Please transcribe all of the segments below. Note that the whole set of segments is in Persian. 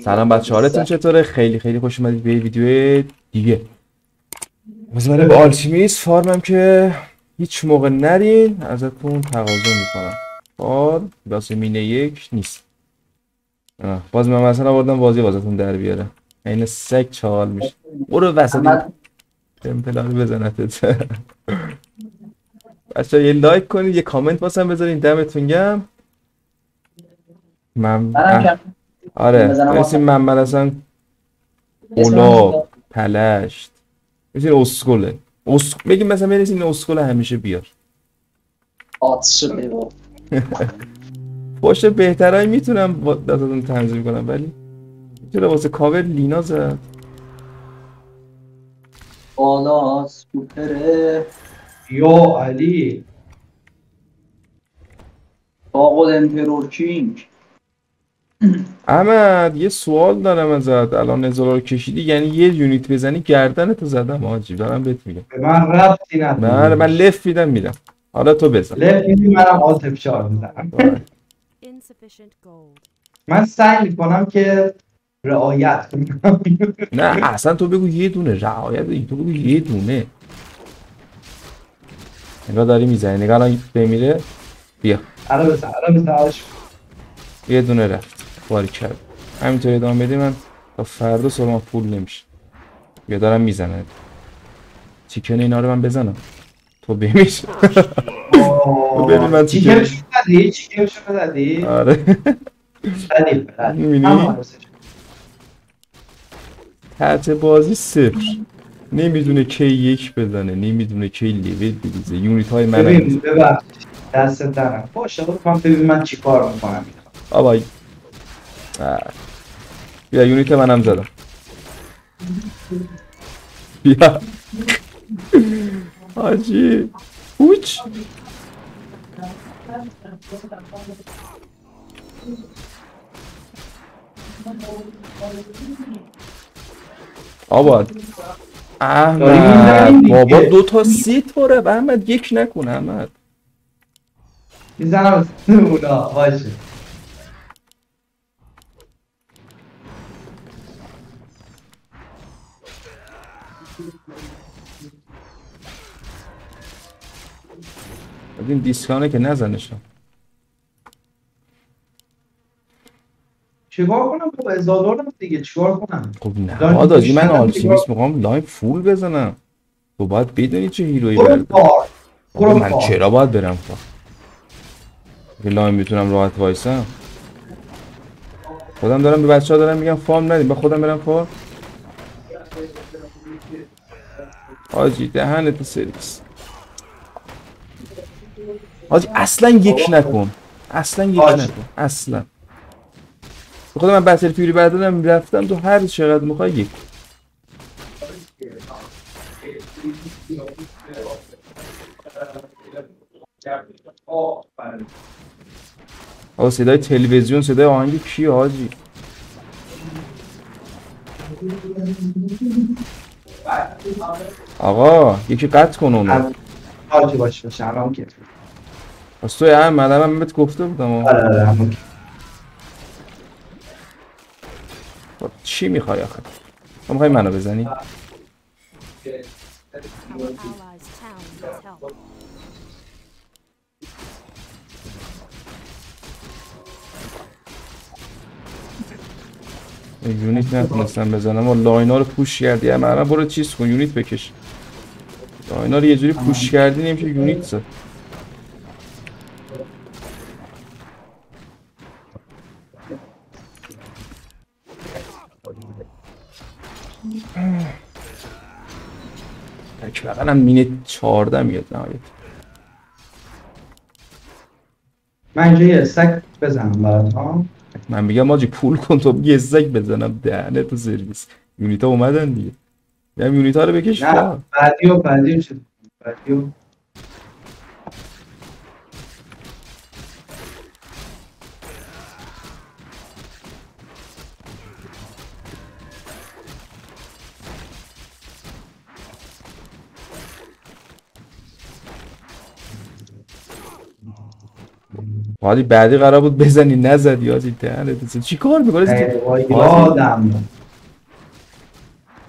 سلام بچه حالتون چطوره؟ خیلی خیلی خوش اومدید به یه ویدیو دیگه. باز برای به آلچیمیس فارمم که هیچ موقع نرین ازتون تقاضا می‌کنم. فار واسه مینه یک نیست. آه، باز من مثلا آوردم بازی بازتون در بیاره. این سگ چال میشه. برو وسط این تمپلار بزنتت بچه یه لایک کنید یه کامنت باسم بذارین دمتون گم من آره مثل. محمد اصلا اولاق پلشت. مثل اسکله. اس... بگیم مثلا برسیم این اسکل همیشه بیار. باشه بهترهایی می‌تونم با دستاتون تنظیم کنم ولی چرا واسه کاور لینا زد؟ بالا سوپره یا علی. باقل امپرور کینگ. احمد یه سوال دارم ازت. الان نزالا رو کشیدی یعنی یه یونیت بزنی گردنتو زدم آجی دارم بهت میگم. من ربطی نداره. من من لف میدم میدم حالا تو بزن. لفت میدی منم آلت فشار می‌زنم Insufficient gold. من سعی می‌کنم که رعایت کنم. نه اصلا تو بگو یه دونه. رعایت این تو بگو یه دونه. نگاه داری می‌زنی. نگاه الان بمیره. بیا. آره بس آره بس آش یه دونه رفت. باری کرد. همینطور ادامه بدی من تا فردا سرما پول نمیشه. بیا دارم می‌زنه. چیکن اینا رو من بزنم. تو بمیش ببین من چیکن- زدی چیکرشو زدی آره. زدی زدی. می‌بینی؟ اما درستش. حت بازی صفر. نمی‌دونه کی یک بزنه نمی‌دونه کی لیول بریزه. یونیت های من ببین ببخش دست درم باشه خب من ببین من چیکار می‌کنم؟ آه. بیا یونیت منم زدم. بیا. آجی اوچ آباد. احمد. بابا دو تا سه طوره احمد یک نکن احمد. می‌زنم اونا. باشه. این دیسکانه که نزنشم. چیکار کنم؟ با ازادار دیگه. چیکار کنم؟ خب نه داداجی من نگاه- می‌خوام لاین فول بزنم. تو باید بدونی چه هیرویی برو من چرا باید برم فا که لاین می‌تونم راحت وایسم. خودم دارم به بچه ها دارم میگم فام ندیم. با خودم برم فا حاجی دهنت سرویس. حاجی اصلا یک نکن. اصلا یک. نکن. اصلا. به خودم من بتل فیوری بردارم رفتم تو هر چقدر می‌خوای یک. آقا صدای تلویزیون صدای آهنگ کیه حاجی؟ آقا یکی قطع کن اونو. حاجی باشه باشه. الان پس توی هم من بهت گفته بودم چی می‌خوای آخه تو می‌خوای منو بزنی. unit نتونستم بزنم و lane ا رو push کردی الان برو چیز کن unit بکش lane ا رو یه جوری push کردی نمیشه unit زد تک بقیل مینه 14 میاد نهایت من اینجا یه سگ بزنم برات ها؟ من میگم ماجی پول کن تو یه زک بزنم دهنه تو سرویس. یونیت ها اومدن دیگه. میگم یونیت ها رو بکش نه. بعدی و بعدی و بعدی و ولی بعدی قرار بود بزنی نزدی آجی دهنت چی کار می‌کنه یادم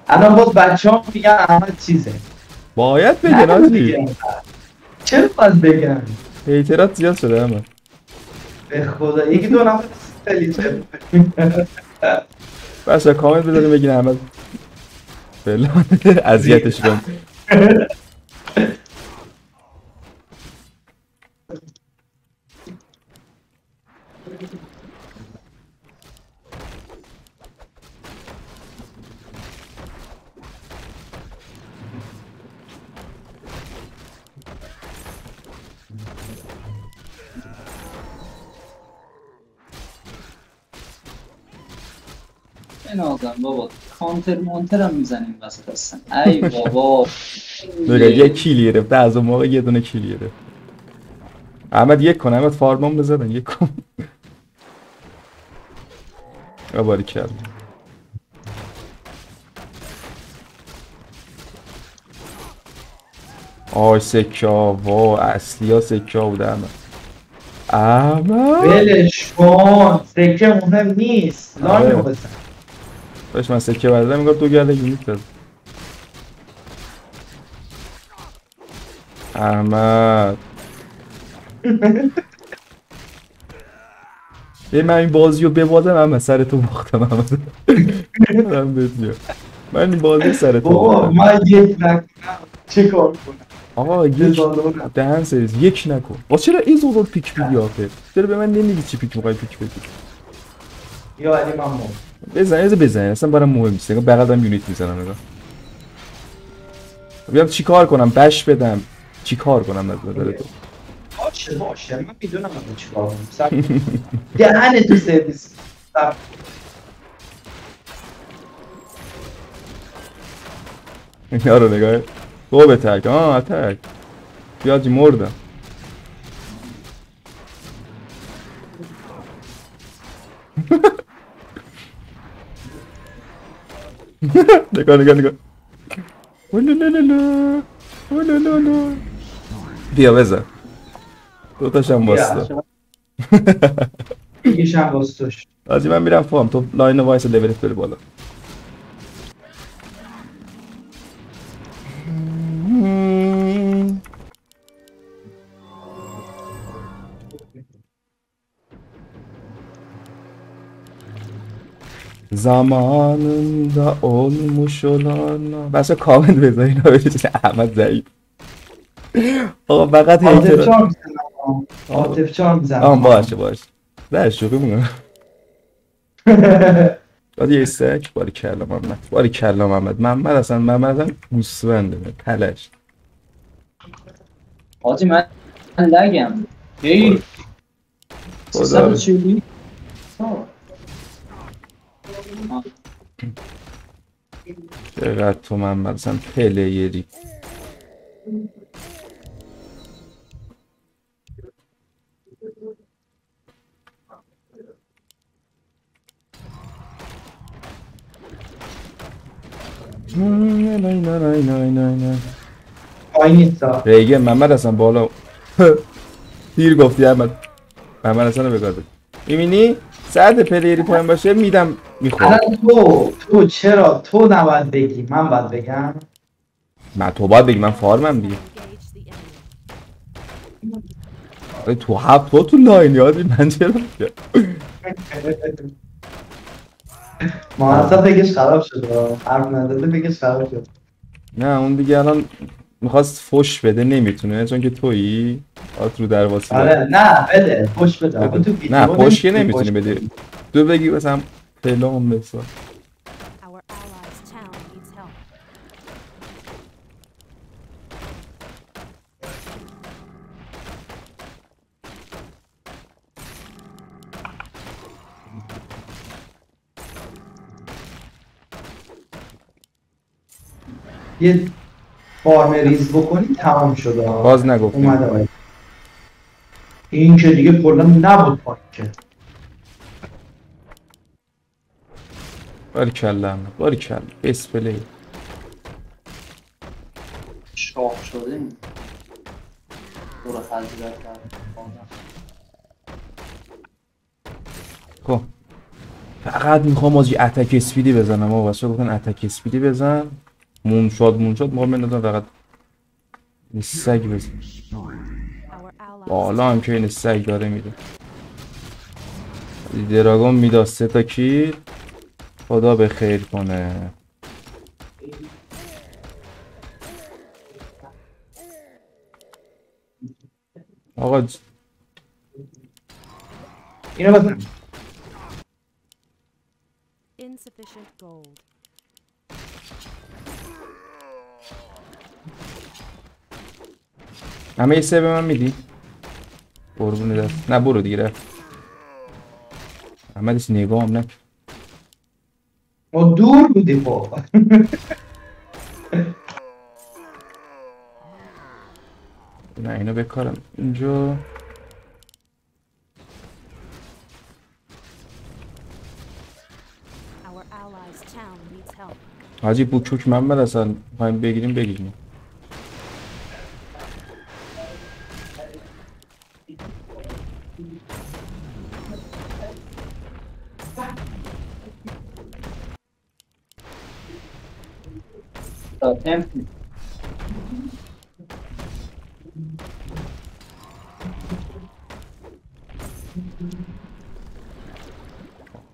الان باز بچه ها میگن احمد چیزه. باید بگن آجی. چرا باید بگم هیترات زیاد شده همه به خدا یکی دو نفر بچه کامنت بذاریم بگین احمد. فعلا اذیتش کن این آدم بابا کانتر مانتر هم می‌زنیم وسط هستن ای بابا. نگاه یه کیل گرفته از اون موقع یه دونه کیل گرفت. احمد یک کن. احمد فارمام بزنن یک کن. باری کرد آی سکا وا اصلی ها سکا بوده احمد احمد! ولش کن. سکه مهم نیست. آره. رو بزن داشت من سکه بردم میگم دو گرده یونیت بزن احمد. به من این بازی رو ببازم اما سر تو باختم احمد. من بهت. من این بازی سر تو بابا من یک نکنم چه کار کنم؟ آقا یک. دهن سریز یک نکن واسه چرا این زور پیک میگی آخه؟ چرا به من نمیگی چی پیک می‌خوای پیک بدی؟ یا علی ممنون. بزن از بزن. اصلا برام مهم نیست. نگاه بغل دارم یونیت می‌زنم نگاه. بیام چی کار کنم؟ بش بدم. چی کار کنم؟ از نظر تو. باشه باشه. من می‌دونم من چی کار کنم. دهن تو سرویس. سب. اینا رو نگاه. تو به تک آه تک بیاجی مردم. نگاه نگاه نگاه. بیا بزن دو تاشم باستا یکیشم باز توش حاجی من میرم farm تو lane وایس لولت بره بالا Zamanında olmuş olanlar بسا کامل بذارین ها بشین احمد ضعیف. آقا فقط هیتر آتف چار می‌زنم آم باشه باشه. نه شوخی می‌کنم. داد یه سک باری کلا محمد. باری کلا محمد. محمد اصلا محمد اصلا گوسفنده پلش آجی من لگم. هی 340 چقدر تو نه پایین نیست ها. ریگن محمد اصلا بالا. دیر گفتی احمد. محمد اصلا رو بگاه می‌بینی؟ ساعت پلیری پایین باشه میدم الان تو تو چرا؟ تو نباید بگی من باید بگم. من تو باید بگی. من فارمم دیگه. آره تو هفت تو تو لاین یادی من چرا؟ محسا بگش خراب شد. حرف نداده بگش خراب شد. نه اون دیگه الان می‌خواست فش بده نمی‌تونه. چون که تویی؟ آت رو درواسی آره نه بده. پشت بده. ویدیو نه پشت که نمی‌تونی بدی. تو بگی مثلا needs help. یه فارم ریز بکنی تمام شده. باز نگفتیم اومده آقای. این که دیگه کلا نبود پایین که باریکلا باریکلا بیس پلی شاه شدیم دور فضیلت خب. فقط می‌خوام از یه اتک اسپیدی بزنم. آقا بچه‌ها بکن اتک اسپیدی بزن. مونشاد مونشاد. ما بندازم فقط این سگ بزن. بالا هم که این سگ داره میده. دراگون می‌داد. سه تا کیل. خدا به خیر کنه. آقا ج- اینو بزن. Insufficient gold. همه یه سه به من میدی؟ قربون دست. نه برو دیگه رفت. احمدش نگاه هم نکن. ما دور بودیم خب نه اینو بکارم اینجا Our allies' town needs help. حاجی بوچوک محمد اصلا خواهیم بگیریم بگیریم تاتم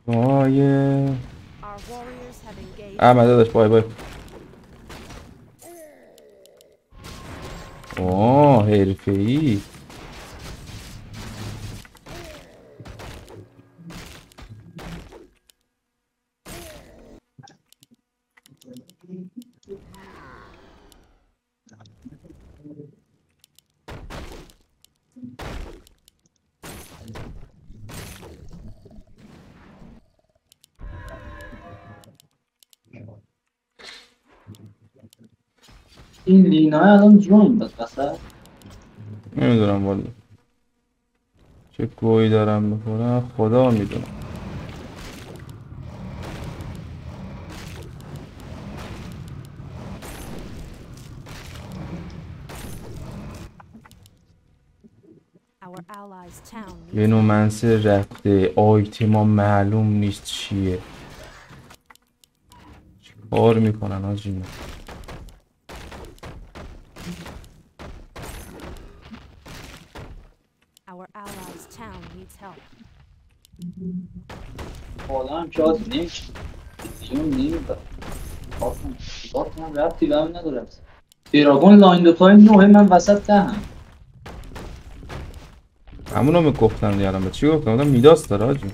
وای Our warriors have engaged. احمد داداش بای بای اوه این لینا الان جوین داد وسط نمی‌دونم والا. چه گویی دارم می‌خورم خدا می‌دونم یه نومنسه رفته. آیتما معلوم نیست چیه. کار می‌کنن آجی؟ Our allies' town needs help. بالا هم که آتی نمیشه جون نمی‌داد رفتی به هم ندارم. دراگون لاین دو تایم نوه من وسط دهم همونو می‌گفتم دیگه الان به چی گفتم گفتم میداس داره آجی.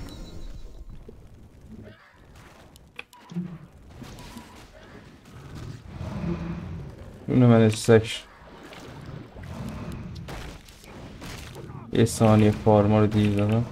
اونو من سکش. یه ثانیه فارما رو دیر دادم.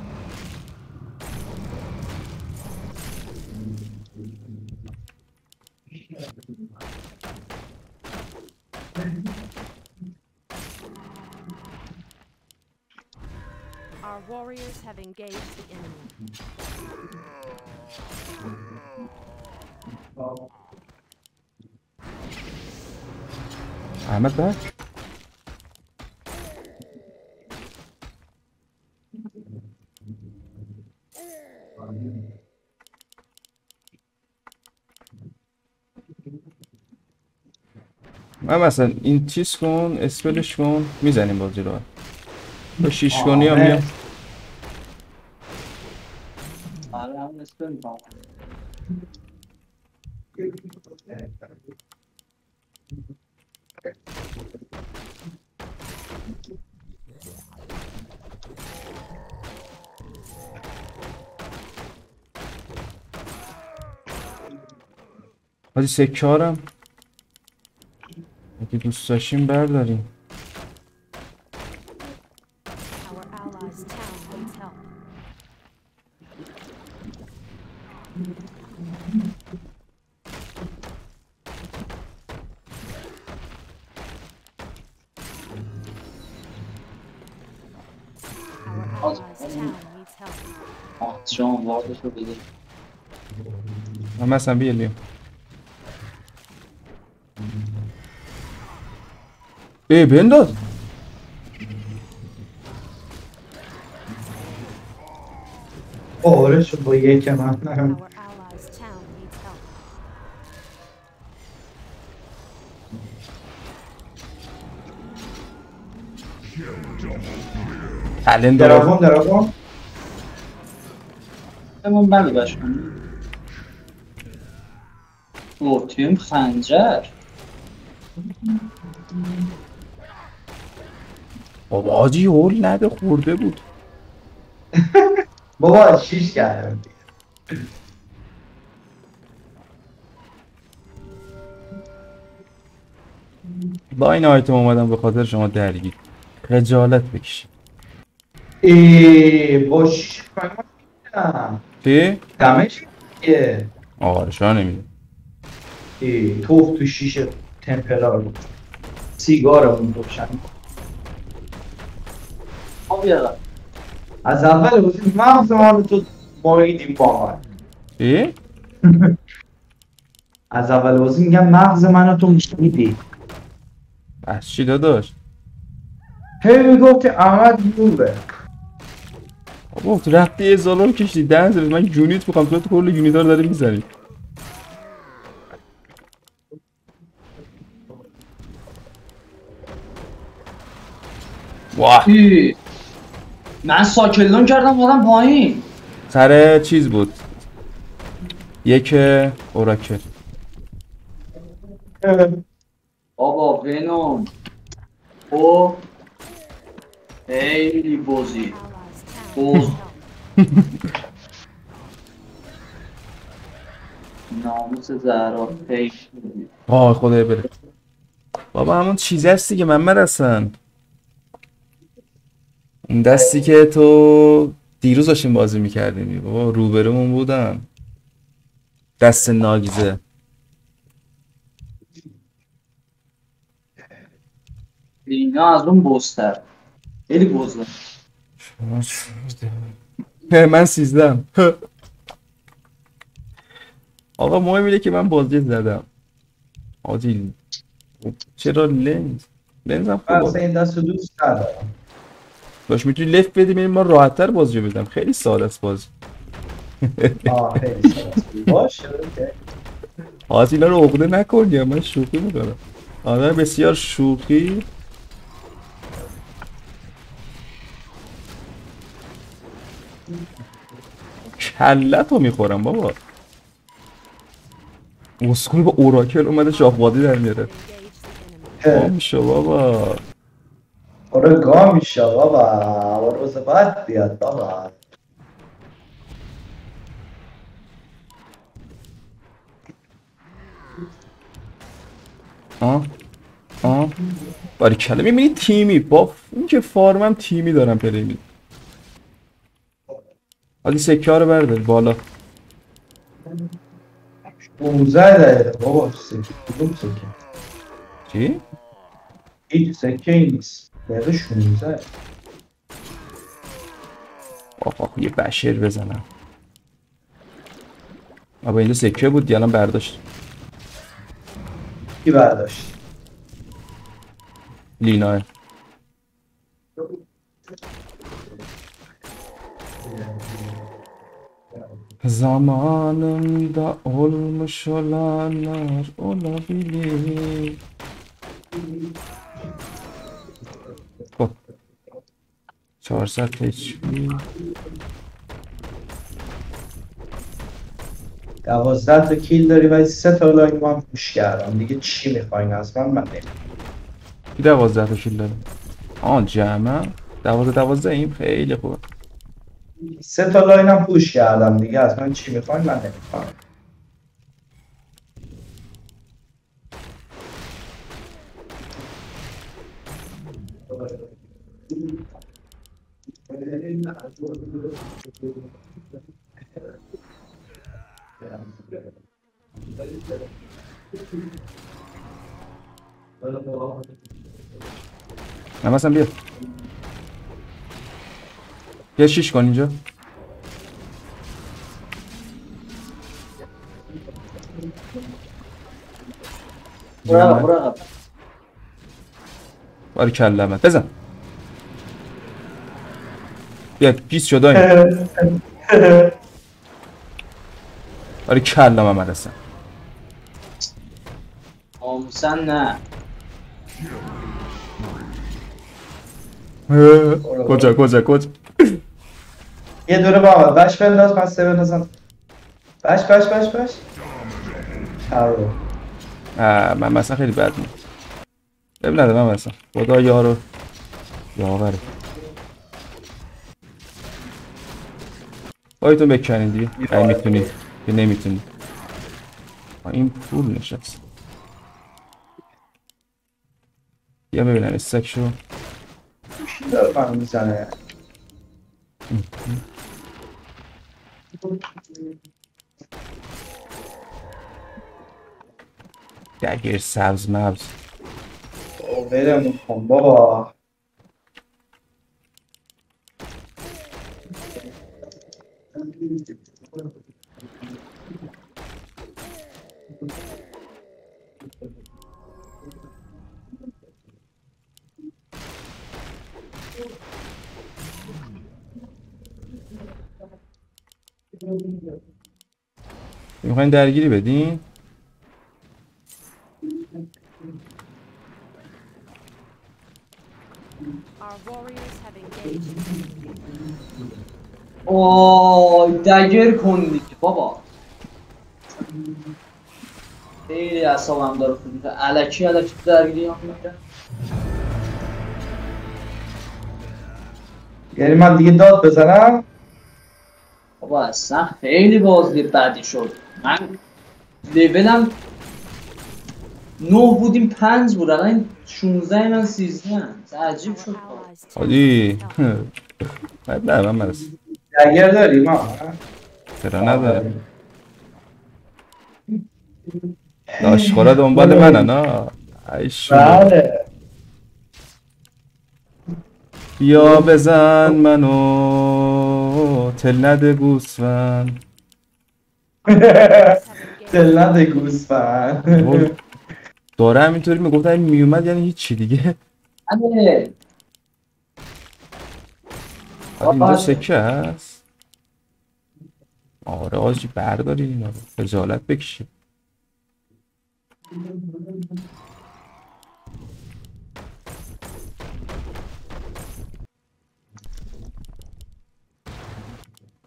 من مثلا این چیز کن اسپلش کن می‌زنیم بازی رو. تو شیش کنی یا میام آره هم می‌کنم حاجی سکارم اگه دوست داشتیم برداریم Our allies' town needs help. Our allies' town needs ای بنداز. آره شد با یک من. Our allies' town needs help. تلنت داره دراگون دراگون همون بله بش کنیم اوه تیم خنجر. بابا حاجی هول نده خورده بود. بابا شیش کردم؟ با این آیتم اومدم به خاطر شما درگیر. خجالت بکشید. ای با شیش کردم چی؟ دمش یه آره شما نمیده ای توف تو شیش تمپلار بود سیگارمون روشن آب از اول بازی مغز ما رو تو ماییدیم با من چی؟ از اول بازی میگم مغز منو تو میدی بس چی داداش؟ هی می‌گفتی احمد نوره. بابا تو رفتی یه زالار کشیدی دن من یونیت می‌خوام. تو تو کل یونیت رو داری می‌زنی واه ای، من ساکلدون کردم آدم پایین. سر چیز بود؟ یک اوراکل. بابا ونوم او خیلی بزی. اوه needs help. ناموس زهرا خیلی. آه خدای بره. بابا همون چیز هستی که من هستن اون دستی که تو دیروز داشتیم بازی می‌کردیم. بابا روبرومون بودن. دست ناگیزه. اینا از اون بزتر خیلی بزتر من سیزدم آقا مهم اینه که من بازی زدم. آجی چرا لنز؟ لنزم من خوب اصلا این دست دوست ندارم. باش می‌تونی لفت بدی ببین ما راحتتر بازی رو بدم خیلی ساده است بازی آه خیلی سخت. باشه. آج اینا رو عقده نکنی من شوخی می‌کنم آدم بسیار شوخی کلت رو می‌خورم بابا اسکول با اوراکل اومده شاهوادی در میاره. اه. میشه بابا برو گام میشه بابا و روز بعد بیاد بابا آه آه. باریکلا می‌بینی تیمی. با این که فارمم تیمی دارم پلیمی حالی سکه ها رو بردار بالا. 15 دقیقه بابا سکه کدوم سکه؟ چی؟ هیچ سکه ای نیست دقیقه 16 آخ آخ یه بشر بزنم آبا اینجا سکه بود دیگه الان برداشت کی برداشت لیناه Zamanında olmuş olanlar olabilir. 400 HP. دوازده تا کیل داری ولی سه تا لاین من پوش کردم. دیگه چی می‌خواین؟ از من من. کی دوازده تا کیل داره؟ آه جمع. دوازده دوازده این خیلی خوبه سه تا لاین هم پوش کردم دیگه. از من چی می‌خواین؟ من نمی‌خوام. نه مثلا بیا بیا شیش کن اینجا برو برو عقب. باری کلمت بزن بیا پیس شد این آره کلا محمد حسن آموسن نه کجا کجا کجا یه دوره با بش بنداز سه بندازم. بش بش بش بش. آره. آه، من مثلا خیلی بد بود ببین نده من مثلا. خدا یارو. یاوره. خواهیتون بکنین دیگه. اگه می‌تونید که نمی‌تونید این پول نشست بیا ببینم استک شو کی داره منو می‌زنه دگر سبز مبز او برمون کن بابا می‌خواین درگیری بدین؟ Our warriors have engaged. وای دگر کن دیگه بابا خیلی اصابم داره خود میشه علکی علکی درگیری هم می‌کنه یعنی من دیگه داد بزنم بابا اصلا خیلی بازی بدی شد. من لیولم نه بودیم پنج بود. الان 16 من 13 عجیب شد. حالی باید نه من مرس دگر داریم ها چرا نداره داشخورا دنبال ها ای شو. بله. بیا بزن منو. تل نده گوسفند. دل نده گوسفند. داره همینطوری می‌گفت این میومد یعنی هیچی دیگه. بله آره اینجا سکه هست؟ آره آجی برداری اینا رو. خجالت بکشی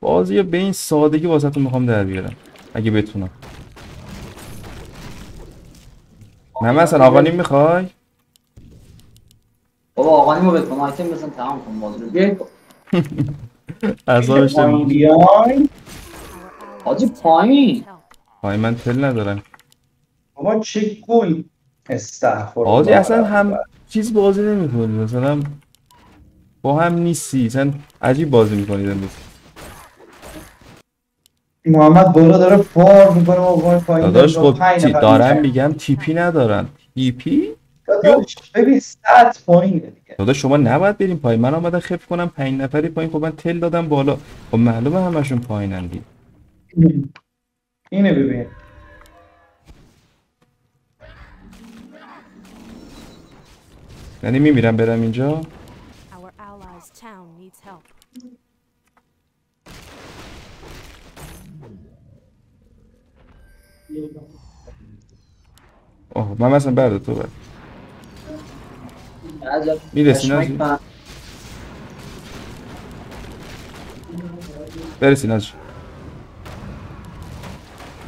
بازی به این سادگی واسهتون می‌خوام در بیارم. اگه بتونم. نه مثلا آقا نیم می‌خوای؟ بابا آقا نیمو بکن آیتم بزن تمام کن بازی رو. بیای عذابش حاجی allies have پایین. help. پای من تل ندارم. بابا چه گوی استغفر آجی. اصلا هم چیز بازی نمی‌کنی مثلا با هم نیستی. اصلا عجیب بازی می‌کنید امروز. محمد برو داره فار می‌کنه و وای پایین داداش خب تی- می‌زنه. میگم تیپی ندارن. تیپی داداش ببین صد پایینه دیگه. داداش شما نباید بریم پایین. من آمدم خف کنم پنج نفری پایین. خب من تل دادم بالا. خب معلومه همشون پایینن دیگه. اینه ببین. یعنی میمیرم برم اینجا؟ آه من مثلا برد تو عجب می‌رسی نازی؟ من. برسین از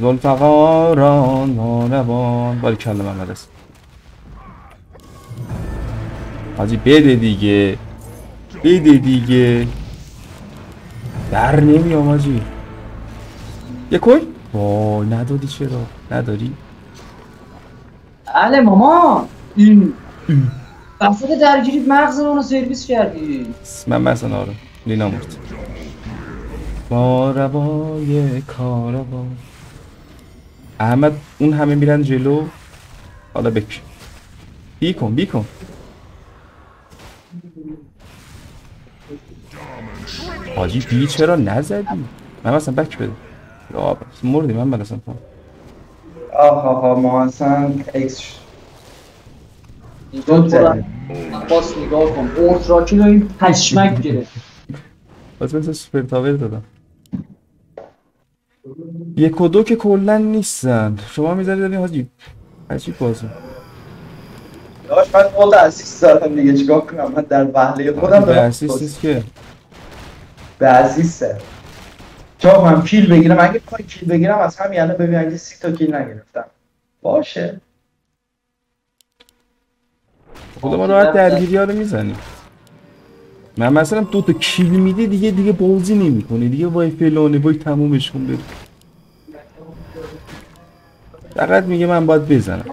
زلفقاران مانوان باری کل محمد است حاجی بده دیگه. بده دیگه. در نمیام حاجی. یه کوی؟ وای ندادی چرا؟ نداری؟ بله مامان این. وسط درگیری مغز رو سرویس کردی. من مثلا آره. لینا مرد. با روای کاروا احمد اون همه میرن جلو. حالا بک بی کن بی کن. حاجی بی چرا نزدی؟ من مثلا بک بده. یا بس مردی من من اصلا آه آه آه محسن ایکس شد. اینجا تو عباس نگاه کن. اورتراکی رو این پشمک گرفت. بس مثل سوپر تاور دادم. یک و دو که کلا نیستن. شما می‌ذاری دارین حاجی. عجیب بازی داشت من خود اسیست دارم دیگه. چیکار کنم؟ من در وهله خودم به دارم اسیست نیست که. به اسیسته چون من کیل بگیرم. اگه بخوای کیل بگیرم از همین الان ببین اگه سی تا کیل نگرفتم. باشه. خود ما راحت درگیری ها رو می‌زنیم من مثلا دو تا کیل میدی دیگه دیگه بازی نمی‌کنی دیگه وای فلانه وای تمومش کن بره فقط میگه من باید بزنم.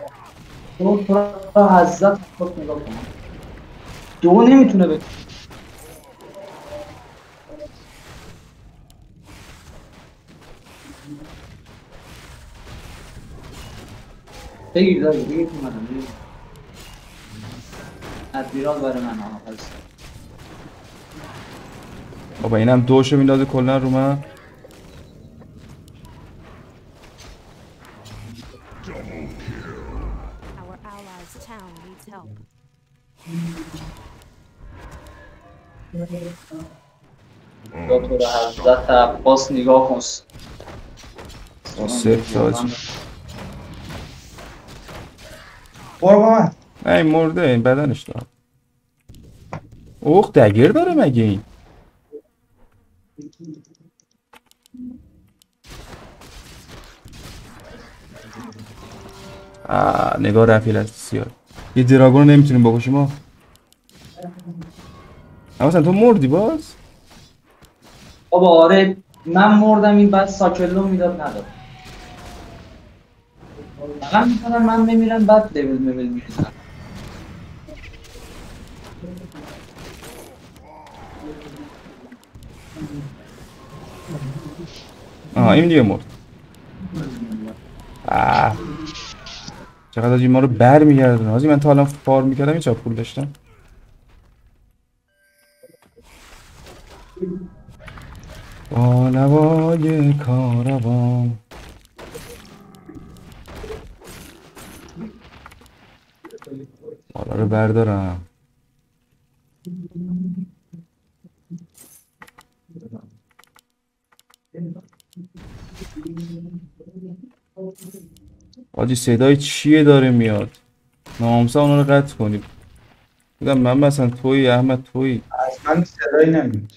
تو تو را حضرت خود نگاه کن دو نمی‌تونه بگه بگیر داری بگیر تو منم بگیر ادمیرال برای من آها هست بابا اینم دوشو میندازه کلا رو من. را حضرت عباس نگاه کن. سه تا برو با من نه این مرده این بدنش داره اوه دگر داره مگه این؟ آه نگاه رفیل از سیار یه دراگون رو نمی‌تونیم بکشیم ما اما تو مردی باز؟ بابا آره من مردم این بعد ساکلو می‌داد نداد. فقط می‌کنم من بمیرم بعد لول مول میریزم آها این دیگه مرد. آه. چقدر حاجی ما رو بر میگردن حاجی من تا الان فار می‌کردم این پول داشتم؟ با نوای کاروان. حالا رو بردارم. حاجی صدای چیه داره میاد؟ نامسا اونا رو قطع کنید بودم من مثلا توی احمد توی. من صدایی نمیاد.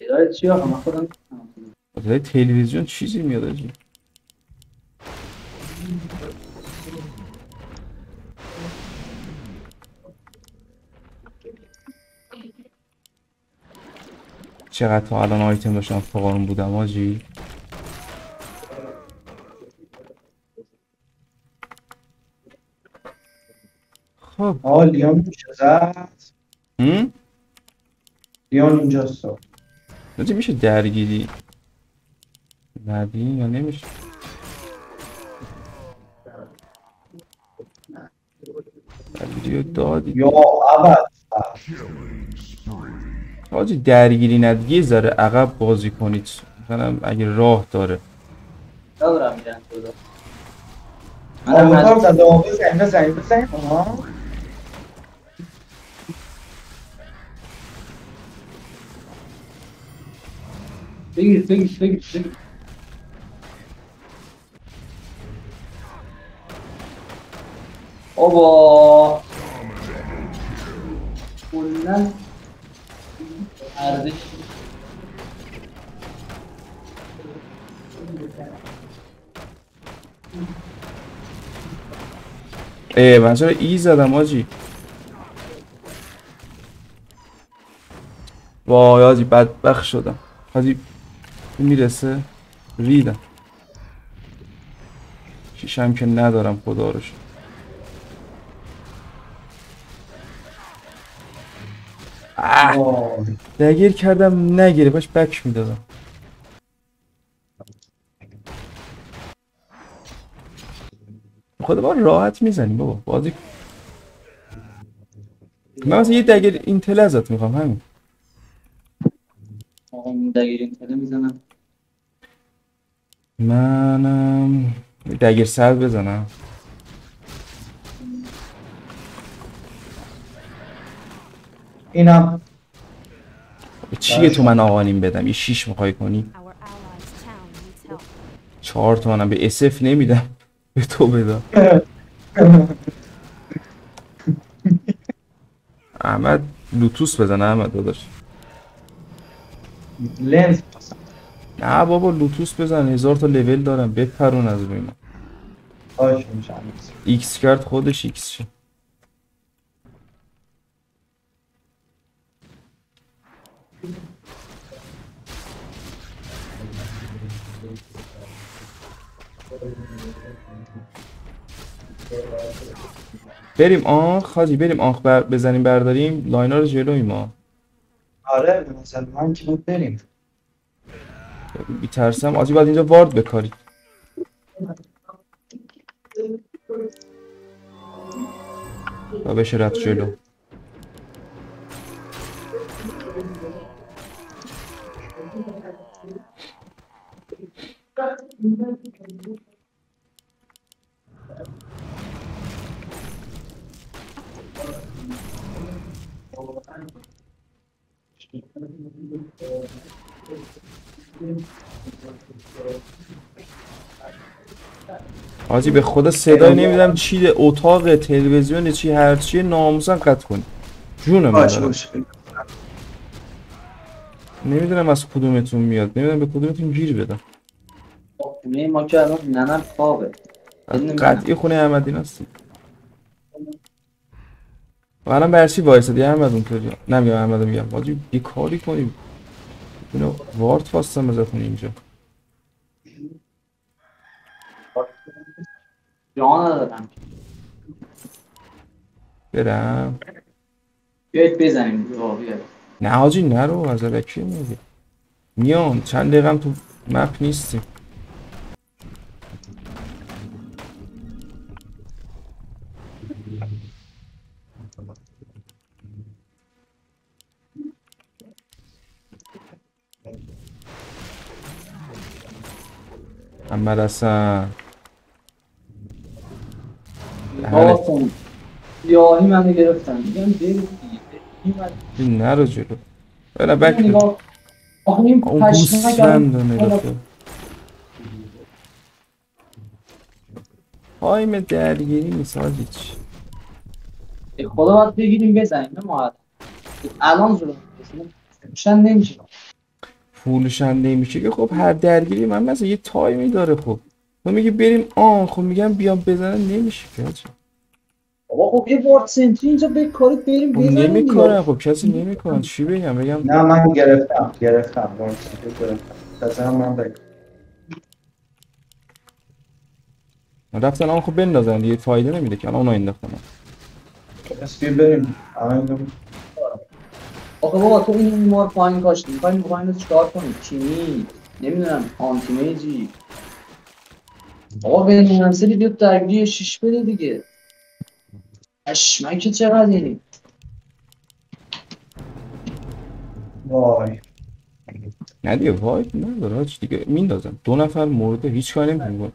اداره چی آقا؟ من خودم صدای تلویزیون چیزی میاد حاجی چقدر تا الان آیتم داشتم فقارون بودم حاجی خب. آه لیون میشه زد هم؟ لیون اینجاست. حاجی میشه درگیری؟ ندی یا نمیشه؟ درگیری دادی. یا ابد حاجی درگیری ندی یه ذره عقب بازی کنید. مثلا اگه راه داره. ندارم میرن خدا. زده بگیر بگیر بگیر بگیر. بابا. کلا ارزش. ای من چرا ای زدم حاجی وای حاجی بدبخ شدم. این می‌رسه؟ ریدم. شیشم که ندارم خدا رو شکر. آه. دگیر کردم نگیره باش بک می‌دادم. خود ما راحت می‌زنیم بابا بازی من مثلا یه دگیر اینتل ازت می‌خوام همین. آقا این دگیر این تله می‌زنم. منم دگیر سر بزنم. اینم چیه تو من آقانیم بدم؟ یه شیش می‌خوای کنی. چهار تومنم به اسف نمیدم. به تو بدم. احمد لوتوس بزن احمد داداش. لنز. نه بابا لوتوس بزن. هزار تا لول دارم. بپرون از روی من ایکس کرد خودش ایکس شه. بریم آنخ حاجی بریم آنخ بر... بزنیم برداریم لاینا رو جلوی ما. آره مثلا من که بود بریم. بیترسم. آجی باید اینجا وارد بکاری. و بشه رفت جلو. حاجی به خدا صدای نمیدم چی اتاق تلویزیون چی هر چی ناموسن قطع کن جون من نمی‌دونم از کدومتون میاد. نمی‌دونم به کدومتون گیر بدم. خونه ما که الان ننم خوابه. قطعی خونه احمدین هستی و الان برچی وایسادی احمد اونطوری. نمیگم احمد رو میگم. حاجی یه کاری کنیم. اینو وارد خواستم ازتون اینجا. جان ندارم برم. بیایید بزنیم. نه حاجی نرو از الکی میگه میام چند دقیقه تو مپ نیستیم. محمد حسن. آقا کن یاهی منو گرفتن میگم دیگه من- نرو جلو. بله بک آخه این پشمک رو کن. تایم درگیری چی. به خدا باید بگیریم بزنیم نه ما. الان زور شن نمیشه. هم نمیشه که خب هر درگیری من مثلا یه تایمی داره خب. تو میگی بریم آن. خب میگم بیام بزنن نمیشه که. بابا خب یه وارد سنتری اینجا به کارت بریم خب بزنیم نمی‌کنن خب کسی نمی‌کنن چی بگم؟ بگم نه من گرفتم گرفتم. وارسیتی گرفتم. بزنم من بگم. رفتن آن خب بندازن دیگه. فایده نمیده که. الان اونو انداختن. اسپی بریم. الان آخه بابا تو این ما رو پایین کاشتی می‌خوایم پایین رو چیکار کنیم چینی؟ نمی‌دونم آنتی به منسلی بیاد درگیری شیش بده دیگه. اشمک چقدر یعنی؟ وای. نه دیگه وای نداره حاجی دیگه. میندازن دو نفر مرده هیچ کاری نمی‌کنه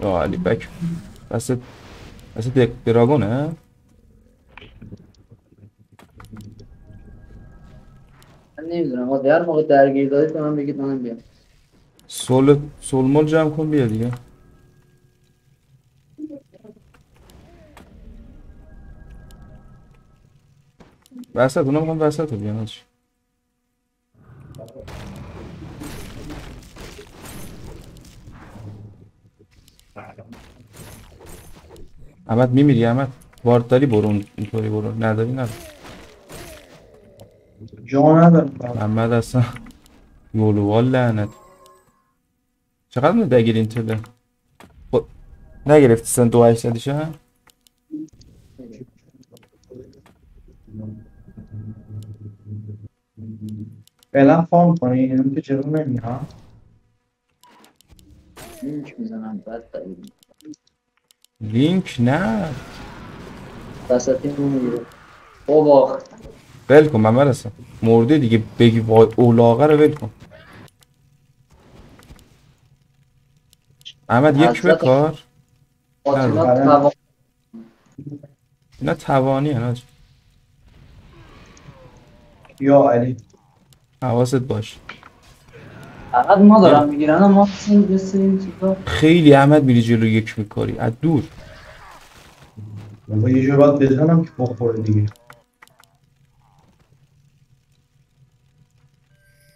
آه علی بک. بس بس دراگونه؟ من نمی‌دونم. آقا در موقع درگیری دارید به من بگید منم بیام. سول سولمال جمع کن بیا دیگه. وسط اونا می‌خوام وسط رو بیان. احمد میمیری؟ احمد وارد داری؟ برو اون- اینطوری برو. نداری؟ نداری. جا ندارم. محمد اصلا. یولوال لعنت. چقدر اگر این تله؟ خب نگرفتی سن دو هشتادیش ها؟ فعلا فارم کنی اینم که جلو نمیاد لینک می‌زنم بعد دارید لینک نه. وسطی می‌گیره. بابا ول کن محمد اصلا مرده دیگه بگی وای اولاغه رو ول کن. احمد یک آره. توا اینا توانی هن حاجی. یا علی. حواست باش. فقط ما دارم می‌گیرن ما خیلی احمد میری جلو یک میکاری از دور. با یه جور باید بزنم که بخوره دیگه.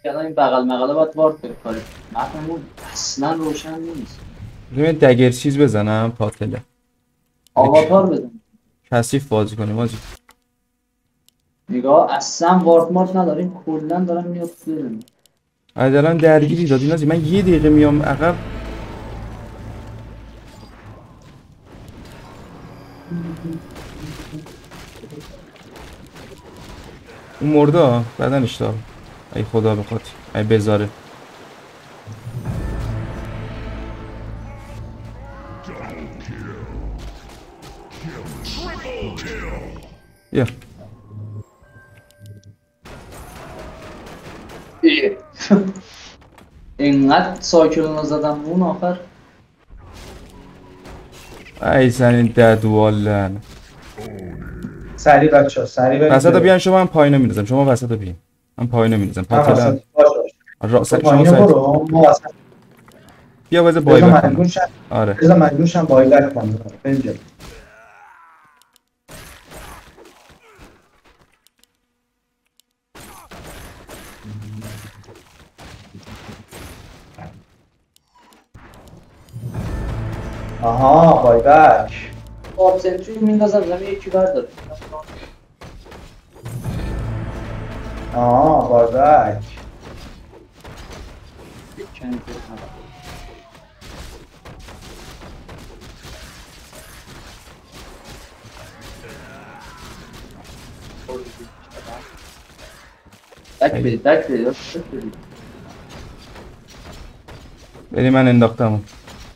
الان این بغل مقاله باید وارد بکاری مفهمون اصلا روشن نیست. ببین دگر چیز بزنم پاتله. آواتار بزن. کثیف بازی کنیم آجی. نگاه اصلا وارد مارد نداریم کلا دارم میاد بیرون از الان درگیری دادی نازی من یه دقیقه میام عقب. اون مرده ها بدنش دار. ای خدا بخواد ای بذاره یا اینقدر سایکل رو زدم اون آخر ای زنین دد والن سریع بچه ها سریع بریم وسط. بیان شما من پایینو میندازم شما وسط بیان من وسط- باشه، باشه. را سر شما سر بیا بذار بای شم آره بذار مجبور شم بای بک کنم بریم جلو. آها بای بک آب سنتری میندازم زمین یکی برداره آها بای بک کمی پیش نبر. بک بدید بک بدید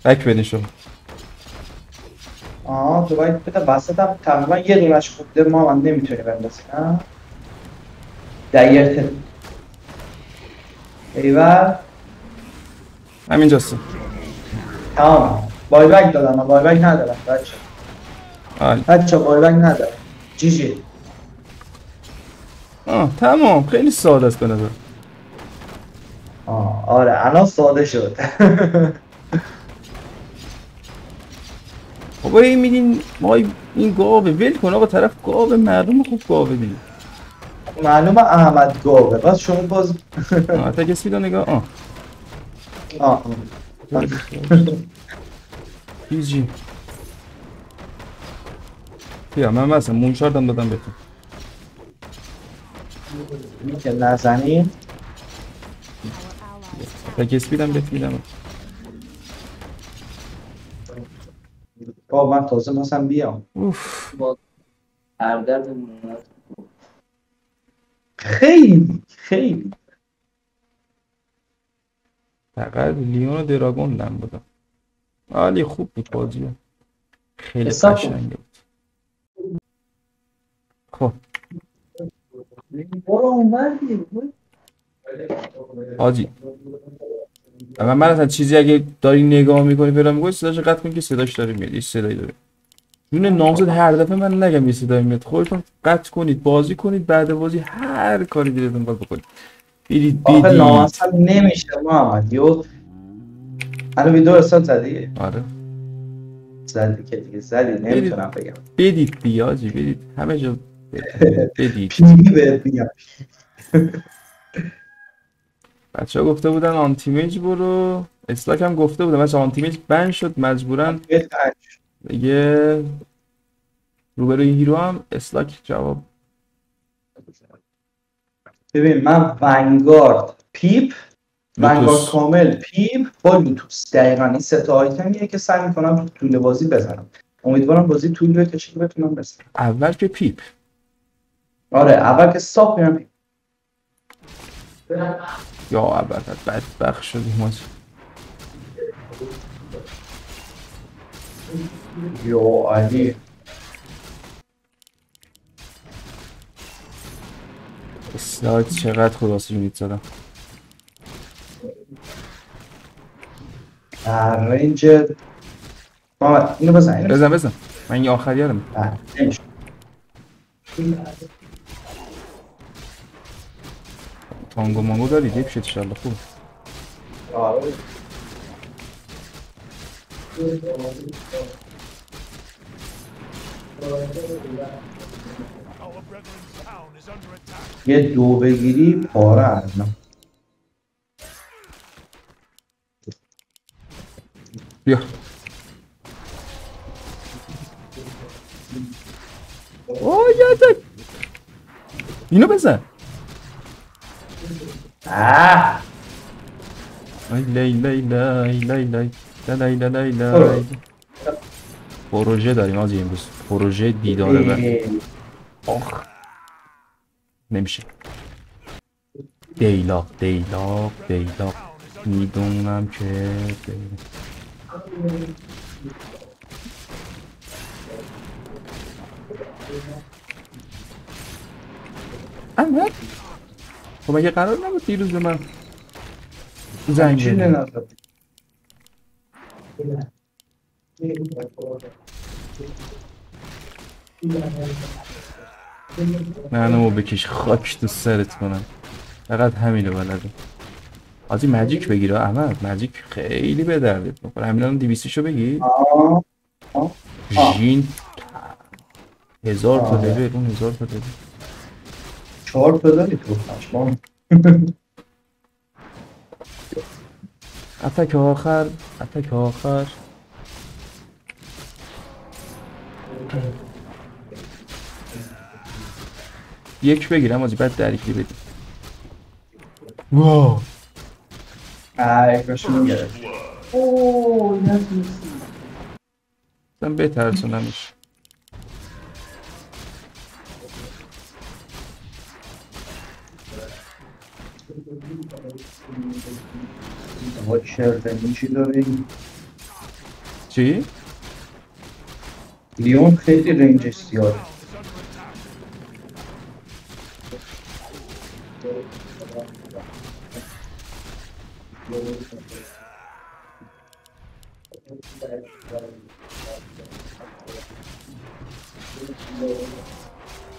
بک بدید آها تو باید بده وسط هم تقریبا یه دونش خودده ما من نمی‌تونی بندازی نه؟ دایرت ایول. همینجاست. تمام. بای بک دادم من بای بک ندارم بچه. آره. بچه بای بک ندارم. جی جی آه تمام. خیلی ساده است به نظر. آه آره الان ساده شد. بابا این میدین ما این گاوه ول کن آقا طرف گاوه معلومه خوب گاوه دیگه معلومه احمد گاوه بس شما باز تا کسی رو نگاه آه. آه. ایزی بیا من مثلا مونشاردم دادم بهتون. این که نزنیم. تا کسی بیدم بهت میدم با من تازه مثلا بیام. اوف. با هر درد خیلی خیلی. فقط لیون و دراگون لم بودم. عالی خوب بود بازی. خیلی. قشنگه بود. خب. برو دیگه. حاجی. اما من اصلا چیزی اگه داری نگاه می‌کنی برام میگوی صداش قطع کن که صداش داره میاد یه صدایی داره. جون نامزد هر دفعه من نگم یه صدایی میاد. خودتون قطع کنید بازی کنید بعد بازی هر کاری دلتون خواست بکنید. برید آخه بدید نامصب نمیشه محمد یو الان ویدیو استاد زدی؟ آره. زدی که دیگه زدی نمی‌تونم بگم. بدید دیگه بدید همه جا بدید PV بهت میگم. بچه ها گفته بودن Antimage برو. Slark هم گفته بودن مثلا Antimage ban شد. مجبورن. دیگه روبروی hero هم Slark جواب. ببین من Vanguard Pipe Vanguard. کامل Pipe. با لوتوس. دقیقا این سه تا آیتمیه که سعی می‌کنم تو طول بازی بزنم. امیدوارم بازی طول بکشه که بتونم بزنم. اول که پیپ. آره اول که صاف میرم پیپ. یا اول بدبخ شدیم حاجی یو علی. اسلاید چقدر خلاصی رو زدم؟ در رنج اینو بزن بزن بزن. من یه آخری رو مانگو مانگو دارید یک شد شالله خوب یه دو بگیری پاره از من بیا. آه یادت. اینو بزن. آه ای لای لای لای لای لای لای لای لای لای برو. لای پروژه داریم آجی امروز پروژه دیداره بر آخ نمیشه دیلاق دیلاق دیلاق می‌دونم که دیلاق. احمد خب مگه قرار نبود دیروز به من زنگ؟ ننازم منو بکش. خاک تو سرت کنم. فقط همینو بلدم آزی مجیک بگیر احمد. مجیک خیلی به دردت می‌خوره. همین الان دیویستیشو بگیر. آه آه. ژین هزار تا. لول اون هزار تا لول چهار تا داری تو؟ پشمان اتک آخر اتک آخر. یک بگیرم آزی بعد درکی بدی. واو. ای کاشون گرفت اوه نتونستی من بترسونمش ما چرزنی چی داریم؟ چی؟ لیون خیلی رنج سیاره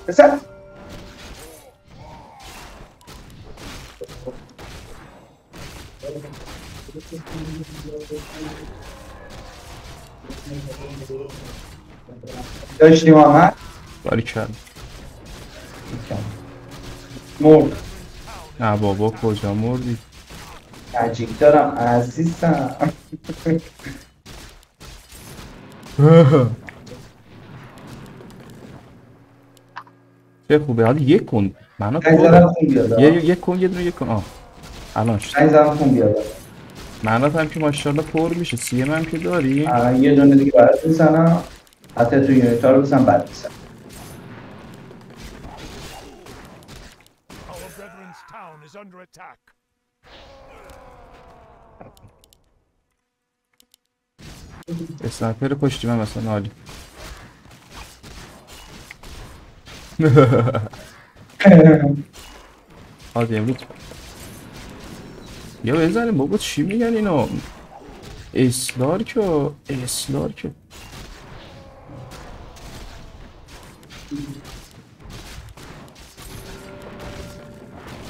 Except داشتیم آمد؟ باری کرد. مرد. نه بابا کجا مردی؟ عجیب دارم عزیزم. چه خوبه. حالا یک کن. یه- یک کن یه دونه یک کن. آه. الان شد. خون بیاد منات هم که ماشاءالله پر میشه. سی ام هم که داری؟ الان یه دونه دیگه برات می‌زنم. حتی تو یونیت ها رو بزن بعد می‌زنم. اسنایپر کشتی من مثلا عالی. عادی امروز یا بزنیم بابا چی میگن اینا اسلار که اسلار که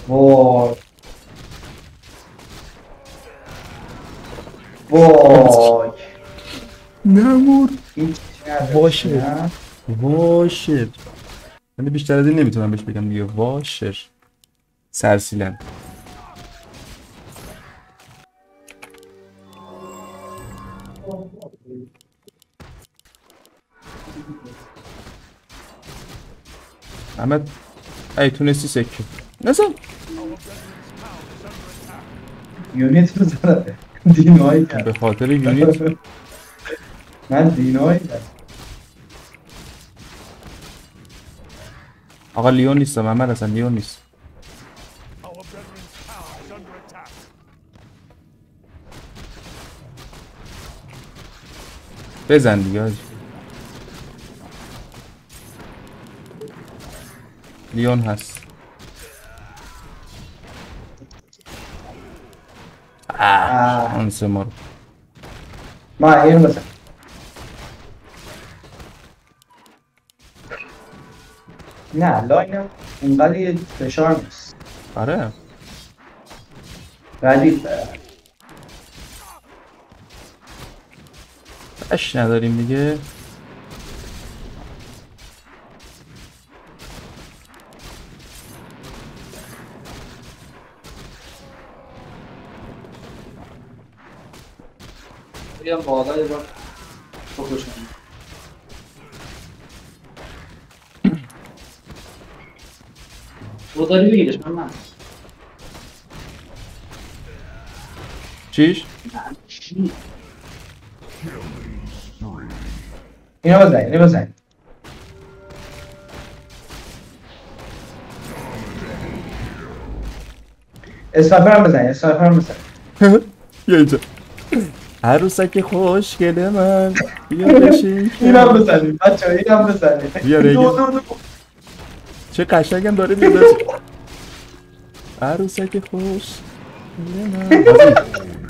وای. وای. نمور واشر. واشر. من بیشتر از این نمی‌تونم بهش بگم دیگه. واشر. سرسیلم احمد ای تونستی سکه. نزن. یونیت رو زدم دینایی کرد. به خاطر یونیت. من دینایی کرد. آقا لیون نیستم محمد اصلا لیون نیست. بزن دیگه لیون هست. آه. انسه مرد ما این مثلا نه لاینم اونقدر فشار نیست. آره. ولی اش نداریم دیگه. بیام بالا یه بار بکشم تو داری بگیرش من من چیش؟ من چی؟ اینو بزن اینو بزن اسنایپر هم بزن اسنایپر هم بزن بیا اینجا عروسک خوشگل من. بیا بشین اینم بزنیم بچه ها اینم بزنیم. بیا ریگی. دو دو دو. چه قشنگم داره میاد. عروسک خوش من.